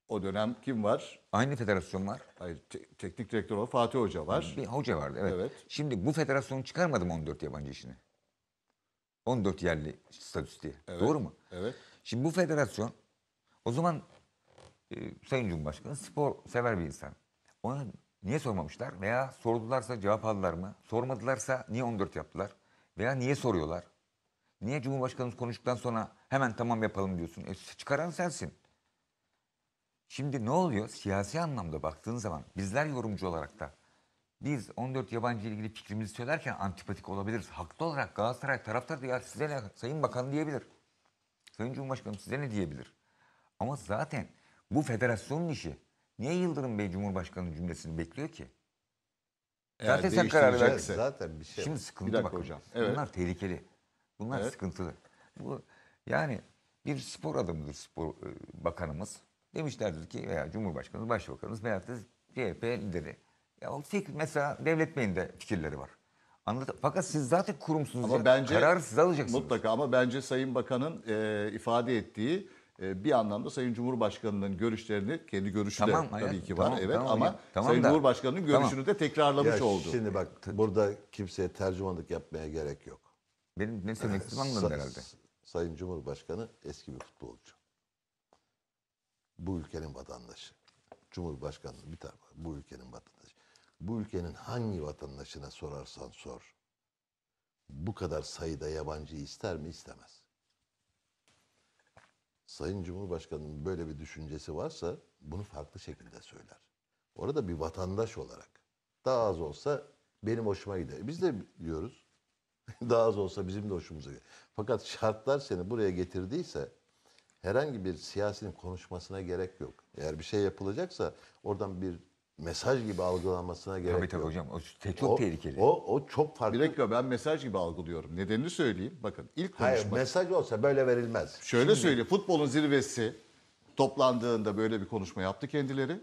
o dönem kim var? Aynı federasyon var. Hayır, te- teknik direktör olarak Fatih Hoca var. Bir hoca vardı evet. Evet. Şimdi bu federasyon çıkarmadı mı 14 yabancı işini? 14 yerli statüsü diye. Doğru mu? Evet. Şimdi bu federasyon o zaman e, Sayın Cumhurbaşkanı spor sever bir insan. Ona niye sormamışlar? Veya sordularsa cevap aldılar mı? Sormadılarsa niye 14 yaptılar? Veya niye soruyorlar? Niye Cumhurbaşkanımız konuştuktan sonra hemen tamam yapalım diyorsun? E, çıkaran sensin. Şimdi ne oluyor? Siyasi anlamda baktığın zaman bizler yorumcu olarak da biz 14 yabancı ile ilgili fikrimizi söylerken antipatik olabiliriz. Haklı olarak Galatasaray taraftar da ya size ne Sayın Bakan diyebilir. Sayın Cumhurbaşkanım size ne diyebilir? Ama zaten bu federasyonun işi. Niye Yıldırım Bey Cumhurbaşkanı cümlesini bekliyor ki? Eğer Zaten sen karar verdin. Zaten bir şey Şimdi sıkıntı Bir bak. hocam. Evet. Bunlar tehlikeli. Bunlar Evet. sıkıntılı. Bu yani bir spor adamıdır spor e, bakanımız. Demişlerdir ki veya Cumhurbaşkanımız, Başbakanımız veya da CHP lideri. Ya o fikir, mesela Devlet Bey'in de fikirleri var. Anladın? Fakat siz zaten kurumsunuz. Ama ya. bence Kararı siz alacaksınız. Mutlaka ama bence Sayın Bakan'ın e, ifade ettiği e, bir anlamda Sayın Cumhurbaşkanı'nın görüşlerini, kendi görüşü Tamam, de tabii ki var tamam, evet tamam ama. Tamam Sayın da- Cumhurbaşkanı'nın Tamam. görüşünü de tekrarlamış Ya oldu. Şimdi bak burada kimseye tercümanlık yapmaya gerek yok. Benim ne söylemek [laughs] istediğimi anladın herhalde. Sayın Cumhurbaşkanı eski bir futbolcu. Bu ülkenin vatandaşı. Cumhurbaşkanı bir tarafa bu ülkenin vatandaşı. Bu ülkenin hangi vatandaşına sorarsan sor. Bu kadar sayıda yabancı ister mi istemez. Sayın Cumhurbaşkanı'nın böyle bir düşüncesi varsa bunu farklı şekilde söyler. Orada bir vatandaş olarak daha az olsa benim hoşuma gider. Biz de diyoruz. [laughs] daha az olsa bizim de hoşumuza gider. Fakat şartlar seni buraya getirdiyse herhangi bir siyasinin konuşmasına gerek yok. Eğer bir şey yapılacaksa oradan bir mesaj gibi algılanmasına gerek Tabii tabii yok. hocam. O te- çok o, tehlikeli. O, o çok farklı. Bir dakika ben mesaj gibi algılıyorum. Nedenini söyleyeyim. Bakın ilk Hayır, konuşma. mesaj olsa böyle verilmez. Şöyle söyleyeyim. Futbolun zirvesi toplandığında böyle bir konuşma yaptı kendileri.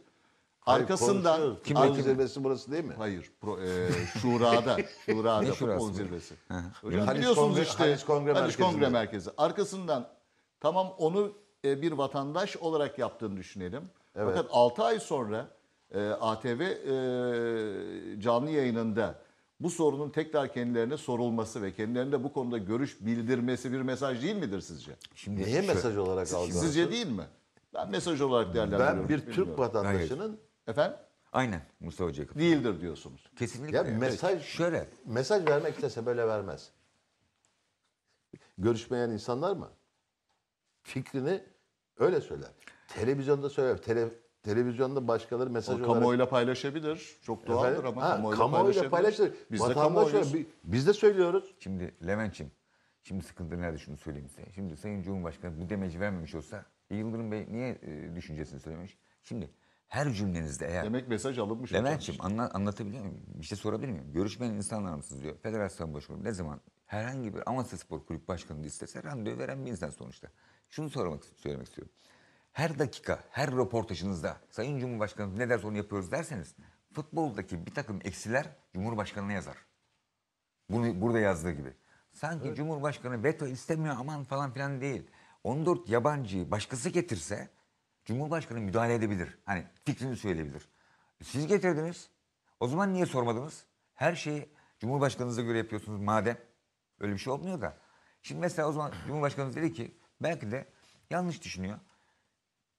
Arkasından Konuşuyoruz. Kim- Futbolun kim- zirvesi burası değil mi? Hayır, pro, e, şurada, [laughs] şurada Ne futbol şurası? zirvesi. Hı. Hocam Halis biliyorsunuz Kongre- işte Halis Kongre Halis Merkezi'nde. Kongre Merkezi. Arkasından tamam onu e, bir vatandaş olarak yaptığını düşünelim. Fakat 6 ay sonra e, ATV e, canlı yayınında bu sorunun tekrar kendilerine sorulması ve kendilerine bu konuda görüş bildirmesi bir mesaj değil midir sizce? Şimdi Niye şöyle- mesaj olarak algılansın? Sizce değil mi? Ben mesaj olarak değerlendiriyorum. Ben bir Türk bilmiyorum. vatandaşının Efendim? Aynen Mustafa Hoca'ya katılıyorum. Değildir diyorsunuz. Kesinlikle. ya mesaj Şöyle. mesaj vermek istese böyle vermez. Görüşmeyen insanlar mı? Fikrini öyle söyler. Televizyonda söyler. Tele, televizyonda başkaları mesaj O olarak kamuoyuyla paylaşabilir. Çok doğaldır Efendim? ama Ha, kamuoyuyla, kamuoyuyla paylaşabilir. paylaşır. Biz de kamuoyuyuz. biz de söylüyoruz. Şimdi Levent'ciğim, şimdi sıkıntı nerede şunu söyleyeyim size. Şimdi Sayın Cumhurbaşkanı bu demeci vermemiş olsa Yıldırım Bey niye e, düşüncesini söylemiş? Şimdi her cümlenizde eğer... Demek mesaj alınmış. Levent'ciğim anla, anlatabiliyor muyum? Bir şey sorabilir miyim? Görüşmeyen insanlar mısınız diyor. Federasyon başkanı ne zaman herhangi bir Amasya Spor Kulüp Başkanı istese randevu veren bir insan sonuçta. Şunu sormak, söylemek istiyorum. Her dakika, her röportajınızda Sayın Cumhurbaşkanı ne derse onu yapıyoruz derseniz futboldaki bir takım eksiler Cumhurbaşkanı'na yazar. Bunu burada yazdığı gibi. Sanki Cumhurbaşkanı veto istemiyor aman falan filan değil. 14 yabancıyı başkası getirse Cumhurbaşkanı müdahale edebilir. Hani fikrini söyleyebilir. Siz getirdiniz. O zaman niye sormadınız? Her şeyi Cumhurbaşkanınıza göre yapıyorsunuz madem. Öyle bir şey olmuyor da. Şimdi mesela o zaman Cumhurbaşkanımız dedi ki belki de yanlış düşünüyor.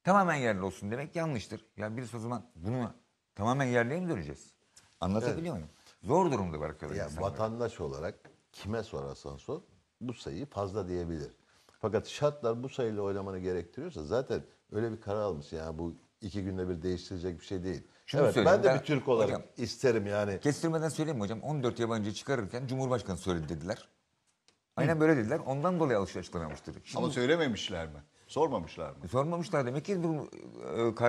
Tamamen yerli olsun demek yanlıştır. Ya birisi o zaman bunu tamamen yerliye mi döneceğiz? Anlatabiliyor muyum? Zor durumda bırakıyorlar Ya insanları. vatandaş olarak kime sorarsan sor bu sayı fazla diyebilir. Fakat şartlar bu sayıyla oynamanı gerektiriyorsa zaten öyle bir karar almış. Yani bu iki günde bir değiştirecek bir şey değil. Şunu evet ben de ben- bir Türk olarak hocam- isterim yani. Kestirmeden söyleyeyim mi hocam? 14 yabancıyı çıkarırken Cumhurbaşkanı söyledi dediler. Aynen böyle dediler. Ondan dolayı alışveriş açıklamamıştır. Şimdi Ama söylememişler mi? Sormamışlar mı? sormamışlar demek ki bu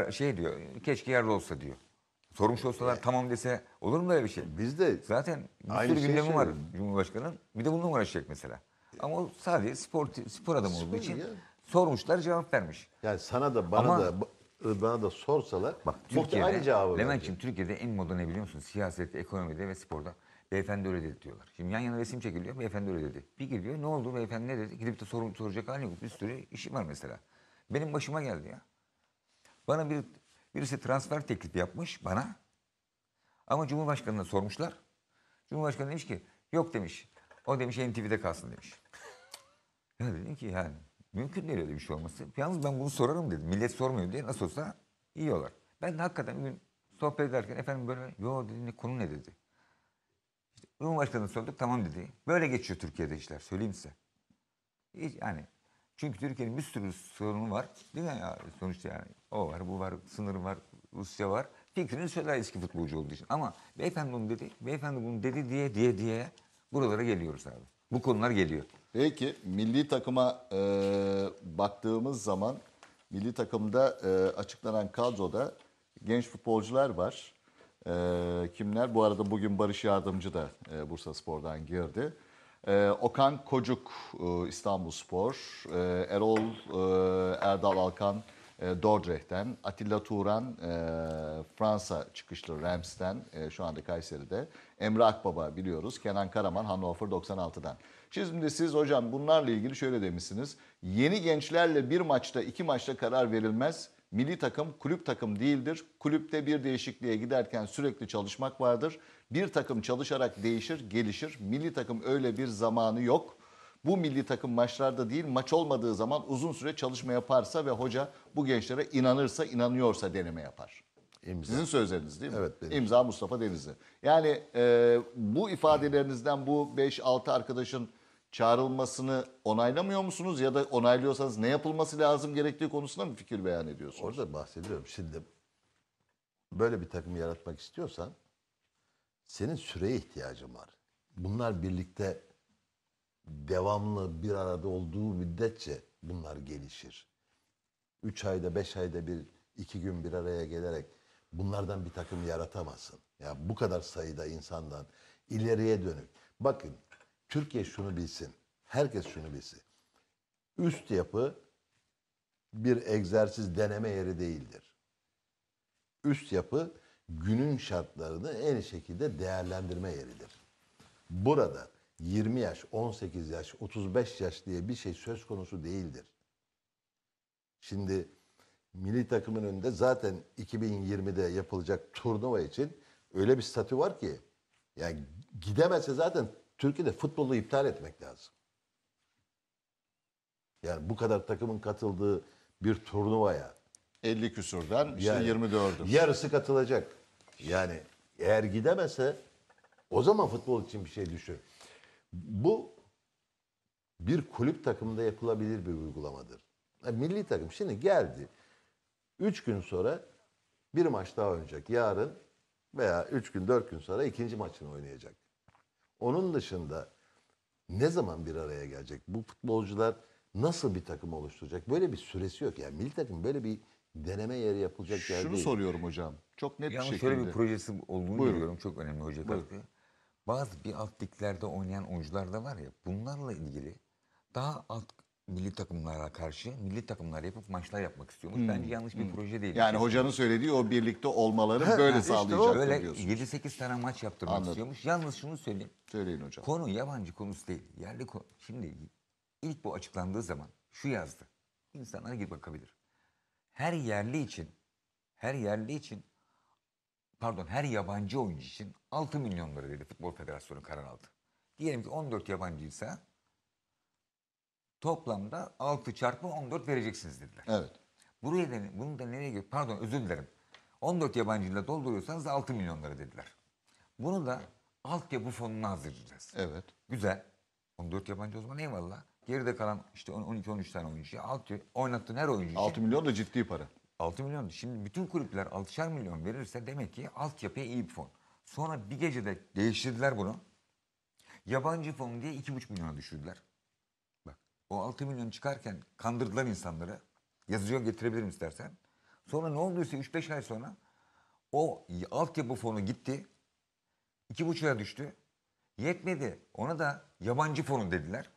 e, şey diyor. Keşke yerli olsa diyor. Sormuş olsalar tamam dese olur mu böyle bir şey? Biz de Zaten bir Aynı sürü gündemi var. Cumhurbaşkanı'nın. Bir de bununla uğraşacak mesela. Ama o sadece spor, spor adamı olduğu Spor için ya. Sormuşlar cevap vermiş. yani sana da bana Ama- da bana da sorsalar Bak Türkiye'de, aynı cevabı verecek. Levent'ciğim Türkiye'de en moda ne biliyor musun? Siyasette, ekonomide ve sporda. Beyefendi öyle dedi diyorlar. Şimdi yan yana resim çekiliyor, beyefendi öyle dedi. Bir geliyor, ne oldu beyefendi ne dedi? Gidip de sorum soracak hali yok. Bir sürü işim var mesela. Benim başıma geldi ya. Bana bir birisi transfer teklifi yapmış bana. Ama Cumhurbaşkanı'na sormuşlar. Cumhurbaşkanı demiş ki, yok demiş. O demiş NTV'de kalsın demiş. Ya dedim ki yani mümkün değil öyle bir şey olması. Yalnız ben bunu sorarım dedim. Millet sormuyor diye nasıl olsa yiyorlar. Ben de hakikaten bir gün sohbet ederken efendim böyle yo dedi ne konu ne dedi. İşte Cumhurbaşkanı'na sorduk tamam dedi. Böyle geçiyor Türkiye'de işler söyleyeyim size. Hiç, yani çünkü Türkiye'nin bir sürü sorunu var. Değil mi ya sonuçta yani o var bu var sınır var Rusya var. Fikrini söyler eski futbolcu olduğu için. Ama beyefendi bunu dedi. Beyefendi bunu dedi diye diye diye buralara geliyoruz abi. Bu konular geliyor. Peki milli takıma e, baktığımız zaman milli takımda e, açıklanan kadroda genç futbolcular var. E, kimler? Bu arada bugün Barış Yardımcı da e, Bursa Spor'dan girdi. E, Okan Kocuk e, İstanbul Spor, e, Erol e, Erdal Alkan e, Dordrecht'ten, Atilla Turan e, Fransa çıkışlı Rams'ten e, şu anda Kayseri'de. Emre Akbaba biliyoruz. Kenan Karaman Hannover 96'dan. Şimdi siz hocam bunlarla ilgili şöyle demişsiniz. Yeni gençlerle bir maçta iki maçta karar verilmez. Milli takım kulüp takım değildir. Kulüpte bir değişikliğe giderken sürekli çalışmak vardır. Bir takım çalışarak değişir, gelişir. Milli takım öyle bir zamanı yok. Bu milli takım maçlarda değil maç olmadığı zaman uzun süre çalışma yaparsa ve hoca bu gençlere inanırsa inanıyorsa deneme yapar. İmza. Sizin sözleriniz değil mi? Evet, benim. İmza Mustafa Denizli. Yani e, bu ifadelerinizden bu 5-6 arkadaşın çağrılmasını onaylamıyor musunuz? Ya da onaylıyorsanız ne yapılması lazım gerektiği konusunda mı fikir beyan ediyorsunuz? Orada bahsediyorum. Şimdi böyle bir takım yaratmak istiyorsan senin süreye ihtiyacın var. Bunlar birlikte devamlı bir arada olduğu müddetçe bunlar gelişir. Üç ayda, beş ayda bir, iki gün bir araya gelerek bunlardan bir takım yaratamazsın. Ya bu kadar sayıda insandan ileriye dönük. Bakın Türkiye şunu bilsin. Herkes şunu bilsin. Üst yapı bir egzersiz deneme yeri değildir. Üst yapı günün şartlarını en iyi şekilde değerlendirme yeridir. Burada 20 yaş, 18 yaş, 35 yaş diye bir şey söz konusu değildir. Şimdi milli takımın önünde zaten 2020'de yapılacak turnuva için öyle bir statü var ki yani gidemezse zaten Türkiye'de futbolu iptal etmek lazım. Yani bu kadar takımın katıldığı bir turnuvaya 50 küsurdan işte yani 24'ü. Yarısı katılacak. Yani eğer gidemezse o zaman futbol için bir şey düşün. Bu bir kulüp takımında yapılabilir bir uygulamadır. Yani milli takım şimdi geldi. Üç gün sonra bir maç daha oynayacak. Yarın veya üç gün, dört gün sonra ikinci maçını oynayacak. Onun dışında ne zaman bir araya gelecek? Bu futbolcular nasıl bir takım oluşturacak? Böyle bir süresi yok. Yani milli takım böyle bir deneme yeri yapılacak yer Şunu değil. soruyorum hocam. Çok net bir Yalnız şekilde. şöyle bir projesi olduğunu Buyurun. görüyorum. Çok önemli hoca katkı. Bazı bir alt liglerde oynayan oyuncular da var ya bunlarla ilgili daha alt milli takımlara karşı milli takımlar yapıp maçlar yapmak istiyormuş. Bence yanlış bir proje değil. Hmm. Yani hocanın söylediği o birlikte olmaları böyle sağlayacaktır Böyle diyorsunuz. 7-8 tane maç yaptırmak Anladım. istiyormuş. Yalnız şunu söyleyeyim. Söyleyin hocam. Konu yabancı konusu değil. Yerli konu. Şimdi ilk bu açıklandığı zaman şu yazdı. İnsanlar gidip bakabilir. Her yerli için her yerli için pardon her yabancı oyuncu için 6 milyon lira dedi Futbol Federasyonu karar aldı. Diyelim ki 14 yabancıysa toplamda 6 çarpı 14 vereceksiniz dediler. Evet. Buraya da, bunu da nereye gö- Pardon özür dilerim. 14 yabancıyla dolduruyorsanız 6 milyon lira dediler. Bunu da altyapı fonuna hazırlayacağız. Evet. Güzel. 14 yabancı o zaman eyvallah. Geride kalan işte 12-13 tane oyuncuya alt, oynattığın her oyuncu için 6 milyon da ciddi para. 6 milyon. Şimdi bütün kulüpler 6'şar milyon verirse demek ki altyapıya iyi bir fon. Sonra bir gecede değiştirdiler bunu. Yabancı fon diye 2,5 milyona düşürdüler. O 6 milyon çıkarken kandırdılar insanları. Yazıyor getirebilirim istersen. Sonra ne olduysa 3-5 ay sonra o altyapı fonu gitti. 2,5'a düştü. Yetmedi. Ona da yabancı fonu dediler.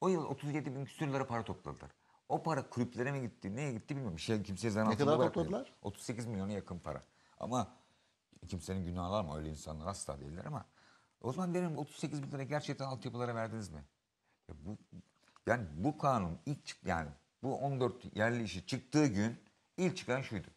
O yıl 37 bin küsür lira para topladılar. O para kulüplere mi gitti, neye gitti bilmiyorum. Bir şey kimseye zan Ne kadar bırakmıyor. topladılar? 38 milyona yakın para. Ama kimsenin günahı alma öyle insanlar asla değiller ama o zaman benim 38 bin lira gerçekten altyapılara verdiniz mi? Ya bu, yani bu kanun ilk çık yani bu 14 yerli işi çıktığı gün ilk çıkan şuydu.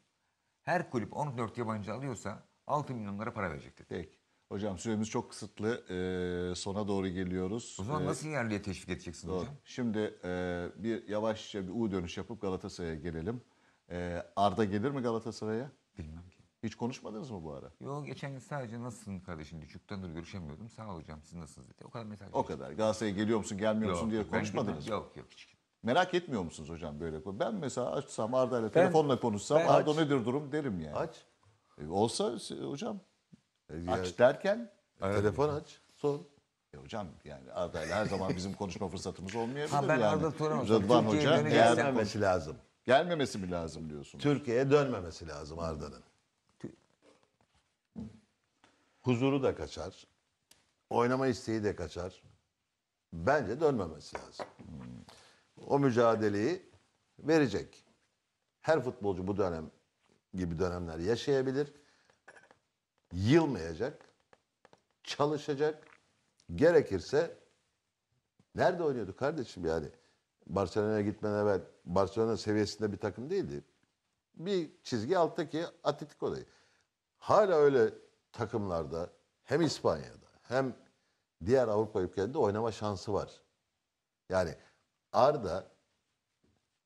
Her kulüp 14 yabancı alıyorsa 6 milyon lira para verecek dedi. Peki. Hocam süremiz çok kısıtlı. Ee, sona doğru geliyoruz. O zaman Ee, nasıl yerliye teşvik edeceksin Doğru. hocam? Şimdi e, bir yavaşça bir U dönüş yapıp Galatasaray'a gelelim. E, Arda gelir mi Galatasaray'a? Bilmem ki. Hiç konuşmadınız mı bu ara? Yo geçen gün sadece nasılsın kardeşim diye çoktandır görüşemiyordum. Sağ ol hocam siz nasılsınız dedi. O kadar mesaj. O kadar. Galatasaray'a geliyor musun, gelmiyor musun diye konuşmadınız mı? Yok yok hiç. Merak etmiyor musunuz hocam böyle? Ben mesela açsam Arda ile telefonla konuşsam ben- Arda Aç. nedir durum derim yani. Aç. E, olsa hocam E, aç derken Telefon aç. Sor. e, hocam yani Arda ile her zaman bizim konuşma fırsatımız olmayabilir Ha, ben yani. Arda Turan'ım. Rıdvan Hoca Gelmemesi lazım. gelmemesi mi lazım diyorsunuz? Türkiye'ye dönmemesi lazım Arda'nın. Huzuru da kaçar. Oynama isteği de kaçar. Bence dönmemesi lazım. O mücadeleyi verecek. Her futbolcu bu dönem gibi dönemler yaşayabilir. Yılmayacak. Çalışacak. Gerekirse nerede oynuyordu kardeşim yani? Barcelona'ya gitmeden evvel Barcelona seviyesinde bir takım değildi bir çizgi alttaki Atletico'dayı. Hala öyle takımlarda hem İspanya'da hem diğer Avrupa ülkelerinde oynama şansı var. Yani Arda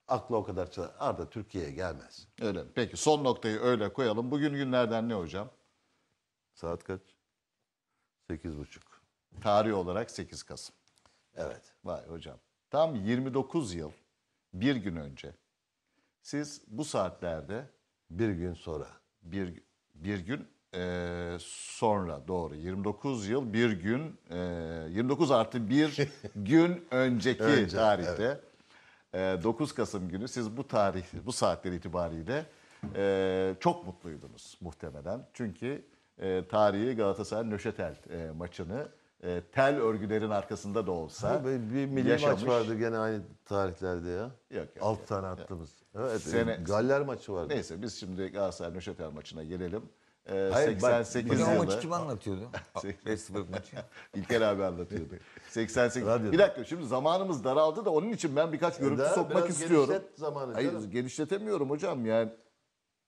aklı o kadar çalar. Arda Türkiye'ye gelmez. Öyle. Peki son noktayı öyle koyalım. Bugün günlerden ne hocam? Saat kaç? Sekiz buçuk. Tarih olarak 8 Kasım. Evet. Vay hocam. Tam 29 yıl bir gün önce siz bu saatlerde Bir gün sonra. bir bir gün eee, sonra doğru 29 yıl bir gün eee, 29 artı bir [laughs] gün önceki Önce, tarihte eee, 9 Kasım günü siz bu tarih bu saatler itibariyle e, çok mutluydunuz muhtemelen. Çünkü e, tarihi Galatasaray Nöşetel e, maçını e, tel örgülerin arkasında da olsa Bir, bir milli yaşamış. maç vardı gene aynı tarihlerde ya. Yok, yok, Alt yok. tane attığımız. Evet. Sene- Galler maçı vardı. Neyse biz şimdi Galatasaray Nöşetel maçına gelelim. E, Hayır, bak, 88 Hocam o yılı. maçı kim [laughs] anlatıyordu? [laughs] 5-0 maçı. [laughs] İlker abi anlatıyordu. 88. Radyoda. Bir dakika şimdi zamanımız daraldı da onun için ben birkaç görüntü Daha sokmak biraz istiyorum. genişlet zamanı Hayır canım. genişletemiyorum hocam yani.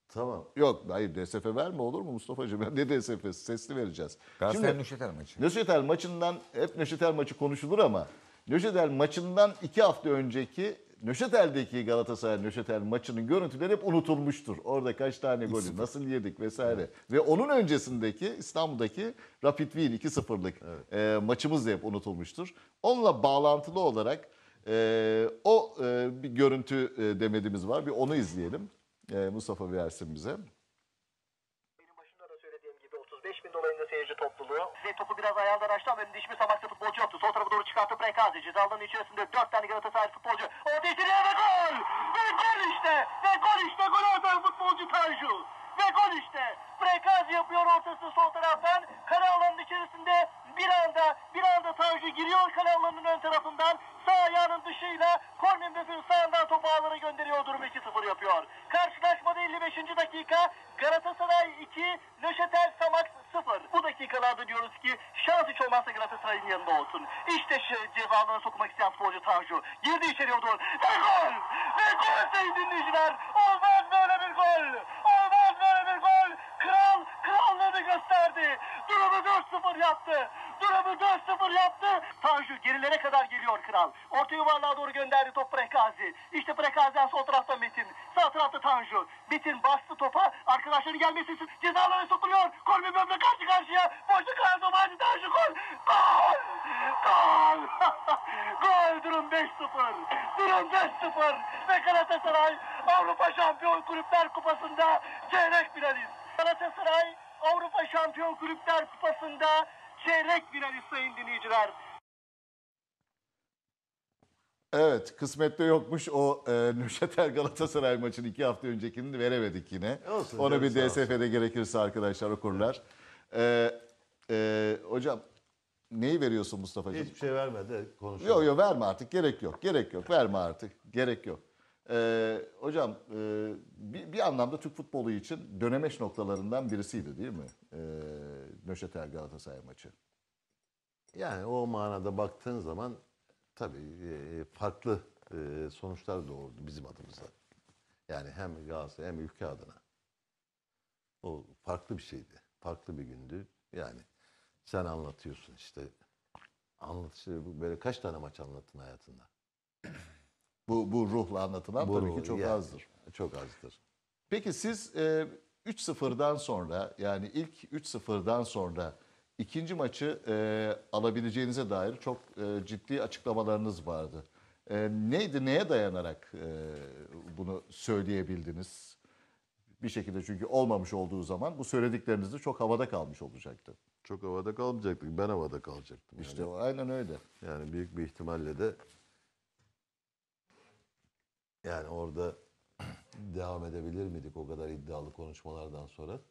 Tamam. Yok hayır DSF verme olur mu Mustafa'cığım? Ya Ne DSF sesli vereceğiz. Galatasaray Şimdi maçı. Nöşetel maçından hep Nöşetel maçı konuşulur ama Nöşetel maçından iki hafta önceki Nöşetel'deki Galatasaray Nöşetel maçının görüntüleri hep unutulmuştur. Orada kaç tane golü nasıl yedik vesaire. Ve onun öncesindeki İstanbul'daki Rapid Wien 2-0'lık e, maçımız da hep unutulmuştur. Onunla bağlantılı olarak e, o e, bir görüntü e, demediğimiz var. Bir onu izleyelim. E, Mustafa versin bize. Benim başında da söylediğim gibi 35 bin dolayında seyirci topluluğu. Size topu biraz ayağından açtı ama önünde hiçbir Samaks'ta futbolcu yoktu. Sol tarafa doğru çıkarttı Prekazi. Ceza alanının içerisinde 4 tane Galatasaray futbolcu. O değiştiriyor ve gol! Ve gol işte! Ve gol işte! Gol atan futbolcu Tanju! Ve gol işte! Prekazi yapıyor ortası sol taraftan. Kale alanının içerisinde bir anda bir anda Tanju giriyor kale alanının ön tarafından. Sağ ayağının dışıyla Kormin Böf'ün sağından topu ağlara gönderiyor. Durum 2-0 yapıyor. Karşılaşmada 55. dakika Galatasaray 2, Nöşetel Samaks 0. Bu dakikalarda diyoruz ki şans hiç olmazsa Galatasaray'ın yanında olsun. İşte cezalarına sokmak isteyen futbolcu Tanju. Girdi içeriye doğru. Ve gol! Ve gol sayın dinleyiciler! Olmaz böyle bir gol! Olmaz böyle bir gol! Krallığını gösterdi. Durumu 4-0 yaptı. Durumu 4-0 yaptı. Tanju gerilere kadar geliyor kral. Orta yuvarlığa doğru gönderdi top Prekazi. İşte Prekazi'den sol tarafta Metin. Sağ tarafta Tanju. Metin bastı topa. Arkadaşların gelmesi için cezalara sokuluyor. Gol bir bölümle karşı karşıya. Boşta kalan hadi Tanju gol. Gol! Gol! [laughs] gol durum 5-0. Durum 5-0. Ve Galatasaray Avrupa Şampiyon Kulüpler Kupası'nda çeyrek finalist. Galatasaray Avrupa Şampiyon Kulüpler Kupası'nda çeyrek finalist sayın dinleyiciler. Evet kısmette yokmuş o e, Nöşetel Galatasaray maçını iki hafta öncekini veremedik yine. Olsun Onu bir. DSF'de gerekirse arkadaşlar okurlar. E, e, hocam neyi veriyorsun Mustafa'cığım? Hiçbir şey vermedi. Konuşalım. Yok yok verme artık gerek yok. Gerek yok verme artık gerek yok. E, hocam e, bir, bir anlamda Türk futbolu için dönemeç noktalarından birisiydi değil mi? E, Nöşetel Galatasaray maçı. Yani o manada baktığın zaman tabii e, farklı e, sonuçlar doğurdu bizim adımıza. Yani hem Galatasaray hem ülke adına. O farklı bir şeydi. Farklı bir gündü. Yani sen anlatıyorsun işte. Anlatışı böyle kaç tane maç anlattın hayatında? Bu, bu ruhla anlatılan Bu tabii ki ruh- çok yani azdır. Çok azdır. Peki siz e, 3-0'dan sonra yani ilk 3-0'dan sonra ikinci maçı e, alabileceğinize dair çok e, ciddi açıklamalarınız vardı. E, neydi, neye dayanarak e, bunu söyleyebildiniz? Bir şekilde çünkü olmamış olduğu zaman bu söyledikleriniz de çok havada kalmış olacaktı. Çok havada kalmayacaktık. Ben havada kalacaktım. İşte yani. o aynen öyle. Yani büyük bir ihtimalle de yani orada [clears throat] devam edebilir miydik o kadar iddialı konuşmalardan sonra?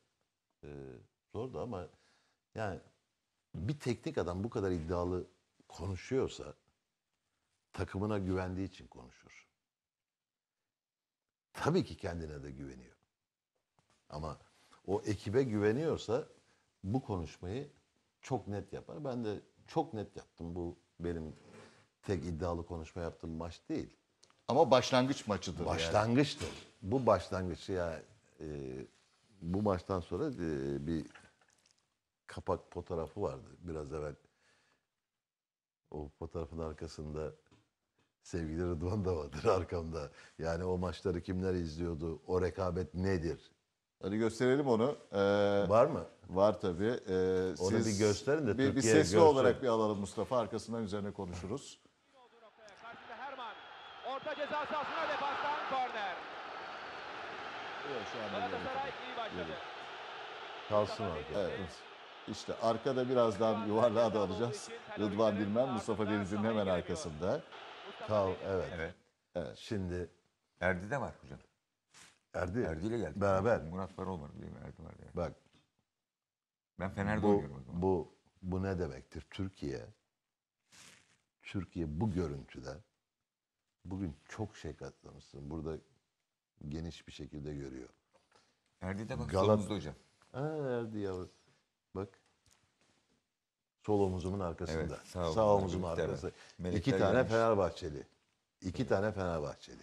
Ee, zordu ama yani bir teknik adam bu kadar iddialı konuşuyorsa takımına güvendiği için konuşur. Tabii ki kendine de güveniyor. Ama o ekibe güveniyorsa bu konuşmayı çok net yapar. Ben de çok net yaptım. Bu benim tek iddialı konuşma yaptığım maç değil. Ama başlangıç maçıdır yani. Başlangıçtır. Bu başlangıç ya e, bu maçtan sonra e, bir kapak fotoğrafı vardı biraz evvel. O fotoğrafın arkasında sevgili Rıdvan da vardır [laughs] arkamda. Yani o maçları kimler izliyordu? O rekabet nedir? Hadi gösterelim onu. Ee, Var mı? Var tabii. Ee, Onu siz bir gösterin de bir, bir Türkiye sesli görsün. olarak bir alalım Mustafa. Arkasından üzerine konuşuruz. Orta ceza sahasına defanstan korner. şu anda Galatasaray iyi başladı. Kalsın orada. Evet. İşte arkada birazdan yuvarlığa da alacağız. Rıdvan Dilmen, Mustafa Deniz'in hemen arkasında. Kal, evet. Evet. Evet. Şimdi Erdi de var hocam. Erdi. Erdi ile geldik. Beraber. Murat var değil mi? Erdi var ya. Bak Ben Fener'de bu, oynuyorum o zaman. bu, bu ne demektir? Türkiye Türkiye bu görüntüde bugün çok şey katlamışsın. Burada geniş bir şekilde görüyor. Erdi de bak Galat- solumuzda hocam. Ha Erdi ya. Bak. Sol omuzumun arkasında. Evet, sağ sağ, omuzumun arkasında. evet. Melekler İki tane gelmiş. Fenerbahçeli. İki tane Fenerbahçeli.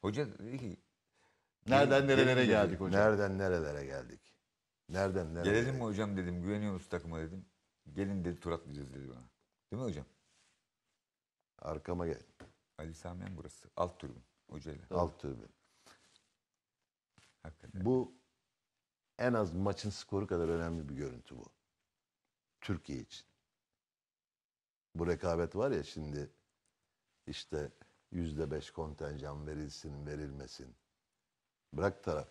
Hoca dedi ki Nereden nerelere geldik hocam? Nereden nerelere geldik? Nereden nerelere Gelelim mi hocam dedim. Güveniyor musun takıma dedim. Gelin dedi tur atlayacağız dedi bana. Değil mi hocam? Arkama gel. Ali Samiyen burası. Alt tribün hocayla. Alt tribün. Hakikaten. Bu en az maçın skoru kadar önemli bir görüntü bu. Türkiye için. Bu rekabet var ya şimdi işte yüzde beş kontenjan verilsin verilmesin. Bırak taraf.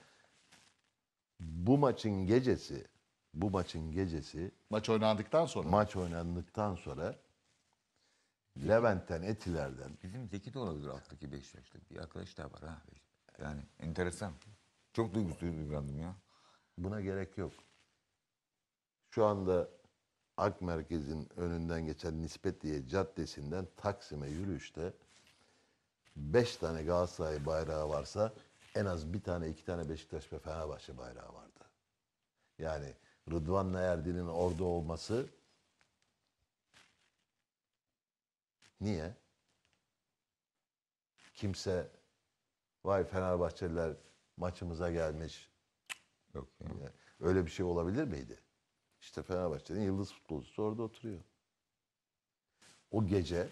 Bu maçın gecesi bu maçın gecesi Maç oynandıktan sonra. maç oynandıktan sonra Levent'ten Etiler'den Bizim Zeki de olabilir alttaki 5 yaşlı. Bir arkadaş daha var ha. Yani enteresan. Çok duygusuz duygulandım ya. Buna gerek yok. Şu anda Ak Merkez'in önünden geçen Nispetiye Caddesi'nden Taksim'e yürüyüşte beş tane Galatasaray bayrağı varsa en az bir tane, iki tane Beşiktaş ve Fenerbahçe bayrağı vardı. Yani Rıdvan Erdin'in orada olması niye? Kimse vay Fenerbahçeliler maçımıza gelmiş, Yok ya. ya, Öyle bir şey olabilir miydi? İşte Fenerbahçe'nin yıldız futbolcusu orada oturuyor. O gece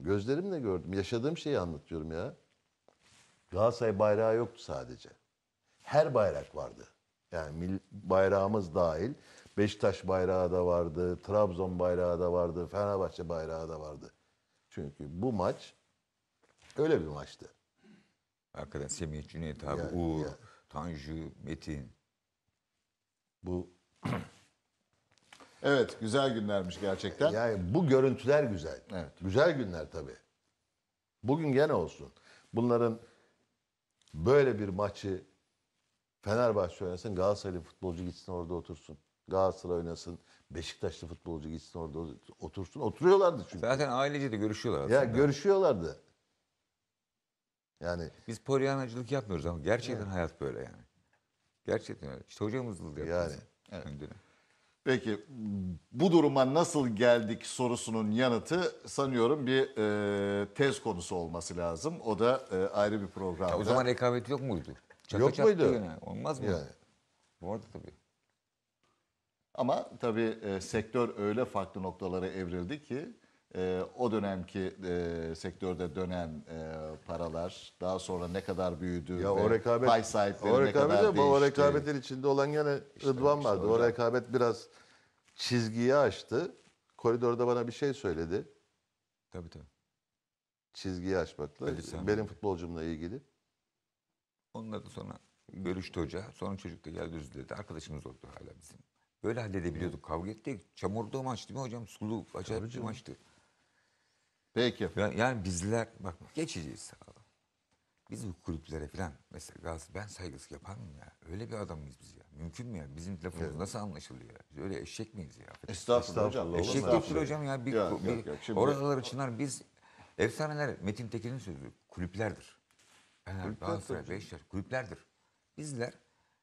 gözlerimle gördüm. Yaşadığım şeyi anlatıyorum ya. Galatasaray bayrağı yoktu sadece. Her bayrak vardı. Yani bayrağımız dahil. Beşiktaş bayrağı da vardı, Trabzon bayrağı da vardı, Fenerbahçe bayrağı da vardı. Çünkü bu maç öyle bir maçtı. Hakikaten Semih, Cüneyt abi, Ya, Uğur, ya. Tanju, Metin. Bu [clears throat] Evet güzel günlermiş gerçekten. Yani bu görüntüler güzel. Evet. Güzel günler tabii. Bugün gene olsun. Bunların böyle bir maçı Fenerbahçe oynasın, Galatasaraylı futbolcu gitsin orada otursun. Galatasaray oynasın, Beşiktaşlı futbolcu gitsin orada otursun. Oturuyorlardı çünkü. Zaten ailece de görüşüyorlar Ya görüşüyorlardı. Yani Biz polyanacılık yapmıyoruz ama gerçekten hayat böyle yani. Gerçekten öyle. İşte hocamız da Yani, Yani. Peki bu duruma nasıl geldik sorusunun yanıtı sanıyorum bir e, tez konusu olması lazım. O da e, ayrı bir program. O zaman rekabet yok muydu? Çaka Yok muydu? Gene. Olmaz mı? Yani. Vardı tabii. Ama tabii e, sektör öyle farklı noktalara evrildi ki e, o dönemki e, sektörde dönen e, paralar daha sonra ne kadar büyüdü ya ve o rekabet pay sahipleri o ne rekabet kadar ama o değişti. rekabetin içinde olan gene Rıdvan vardı. O rekabet biraz çizgiyi aştı. Koridorda bana bir şey söyledi. Tabii tabii. çizgiyi Sami. Benim futbolcumla ilgili. Onunla da sonra görüştü hoca. Sonra çocuk da geldi özür diledi. Arkadaşımız oldu hala bizim. Böyle halledebiliyorduk. Kavga ettik. Çamurda maç değil mi hocam? Sulu, acayip bir maçtı. Peki. Ya- Yani bizler, bak geçeceğiz. Biz bu kulüplere falan mesela Galatasaray ben saygısızlık yapar mıyım ya? Öyle bir adam mıyız biz ya? Mümkün mü ya? Bizim lafımız nasıl anlaşılıyor ya? Biz öyle eşek miyiz ya? Estağfurullah hocam. Eşek değildir hocam ya. Bir, Yok, bir, yok, yok. Şimdi- Oraları çınar biz efsaneler Metin Tekin'in sözü kulüplerdir. Fener, Galatasaray, Beşiktaş kulüplerdir. Bizler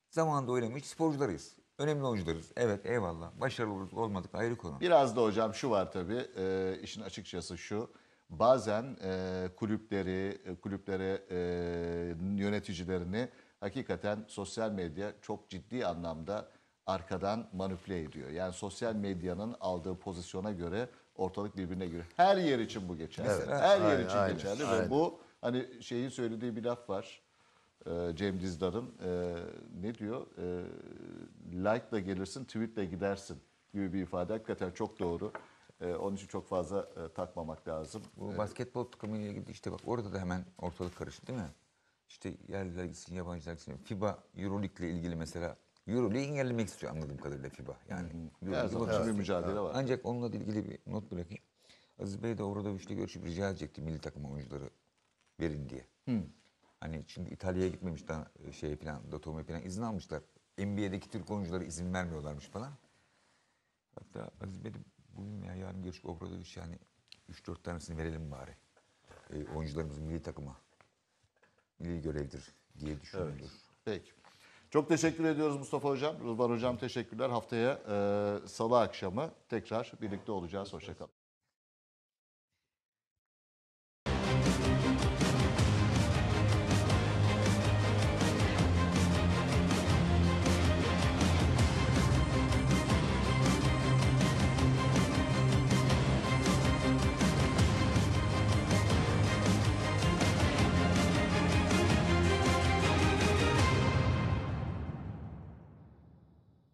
zamanında oynamış sporcularıyız. Önemli oyuncularız. Evet eyvallah. Başarılı olmadık ayrı konu. Biraz da hocam şu var tabii, e, işin açıkçası şu. Bazen e, kulüpleri, e, kulüplere e, yöneticilerini hakikaten sosyal medya çok ciddi anlamda arkadan manipüle ediyor. Yani sosyal medyanın aldığı pozisyona göre ortalık birbirine giriyor. Her yer için bu geçerli. Evet. Her yer Aynen, için aynen, geçerli ve aynen. bu hani şeyin söylediği bir laf var. E, Cem Dizdar'ın e, ne diyor? E, like'la gelirsin, tweet'le gidersin gibi bir ifade. Hakikaten çok doğru. E, onun için çok fazla e, takmamak lazım. Bu basketbol takımıyla ilgili işte bak orada da hemen ortalık karıştı değil mi? İşte yerliler gitsin, yabancılar gitsin. FIBA Euroleague ile ilgili mesela Euroleague'i engellemek istiyor anladığım kadarıyla FIBA. Yani Her zaman bir mücadele var. Ancak onunla ilgili bir not bırakayım. Aziz Bey de orada işte görüşüp rica edecekti milli takım oyuncuları verin diye. Hani çünkü İtalya'ya gitmemiş daha e, şey falan, Dotome falan izin almışlar. NBA'deki Türk oyunculara izin vermiyorlarmış falan. Hatta Aziz Bey bugün ya yarın görüşüp Obradoviç yani 3-4 tanesini verelim bari. E, oyuncularımızın milli takıma. Milli görevdir diye düşünülür. Peki. Çok teşekkür ediyoruz Mustafa Hocam. Rıdvan Hocam teşekkürler. Haftaya e, salı akşamı tekrar birlikte olacağız. Hoşçakalın.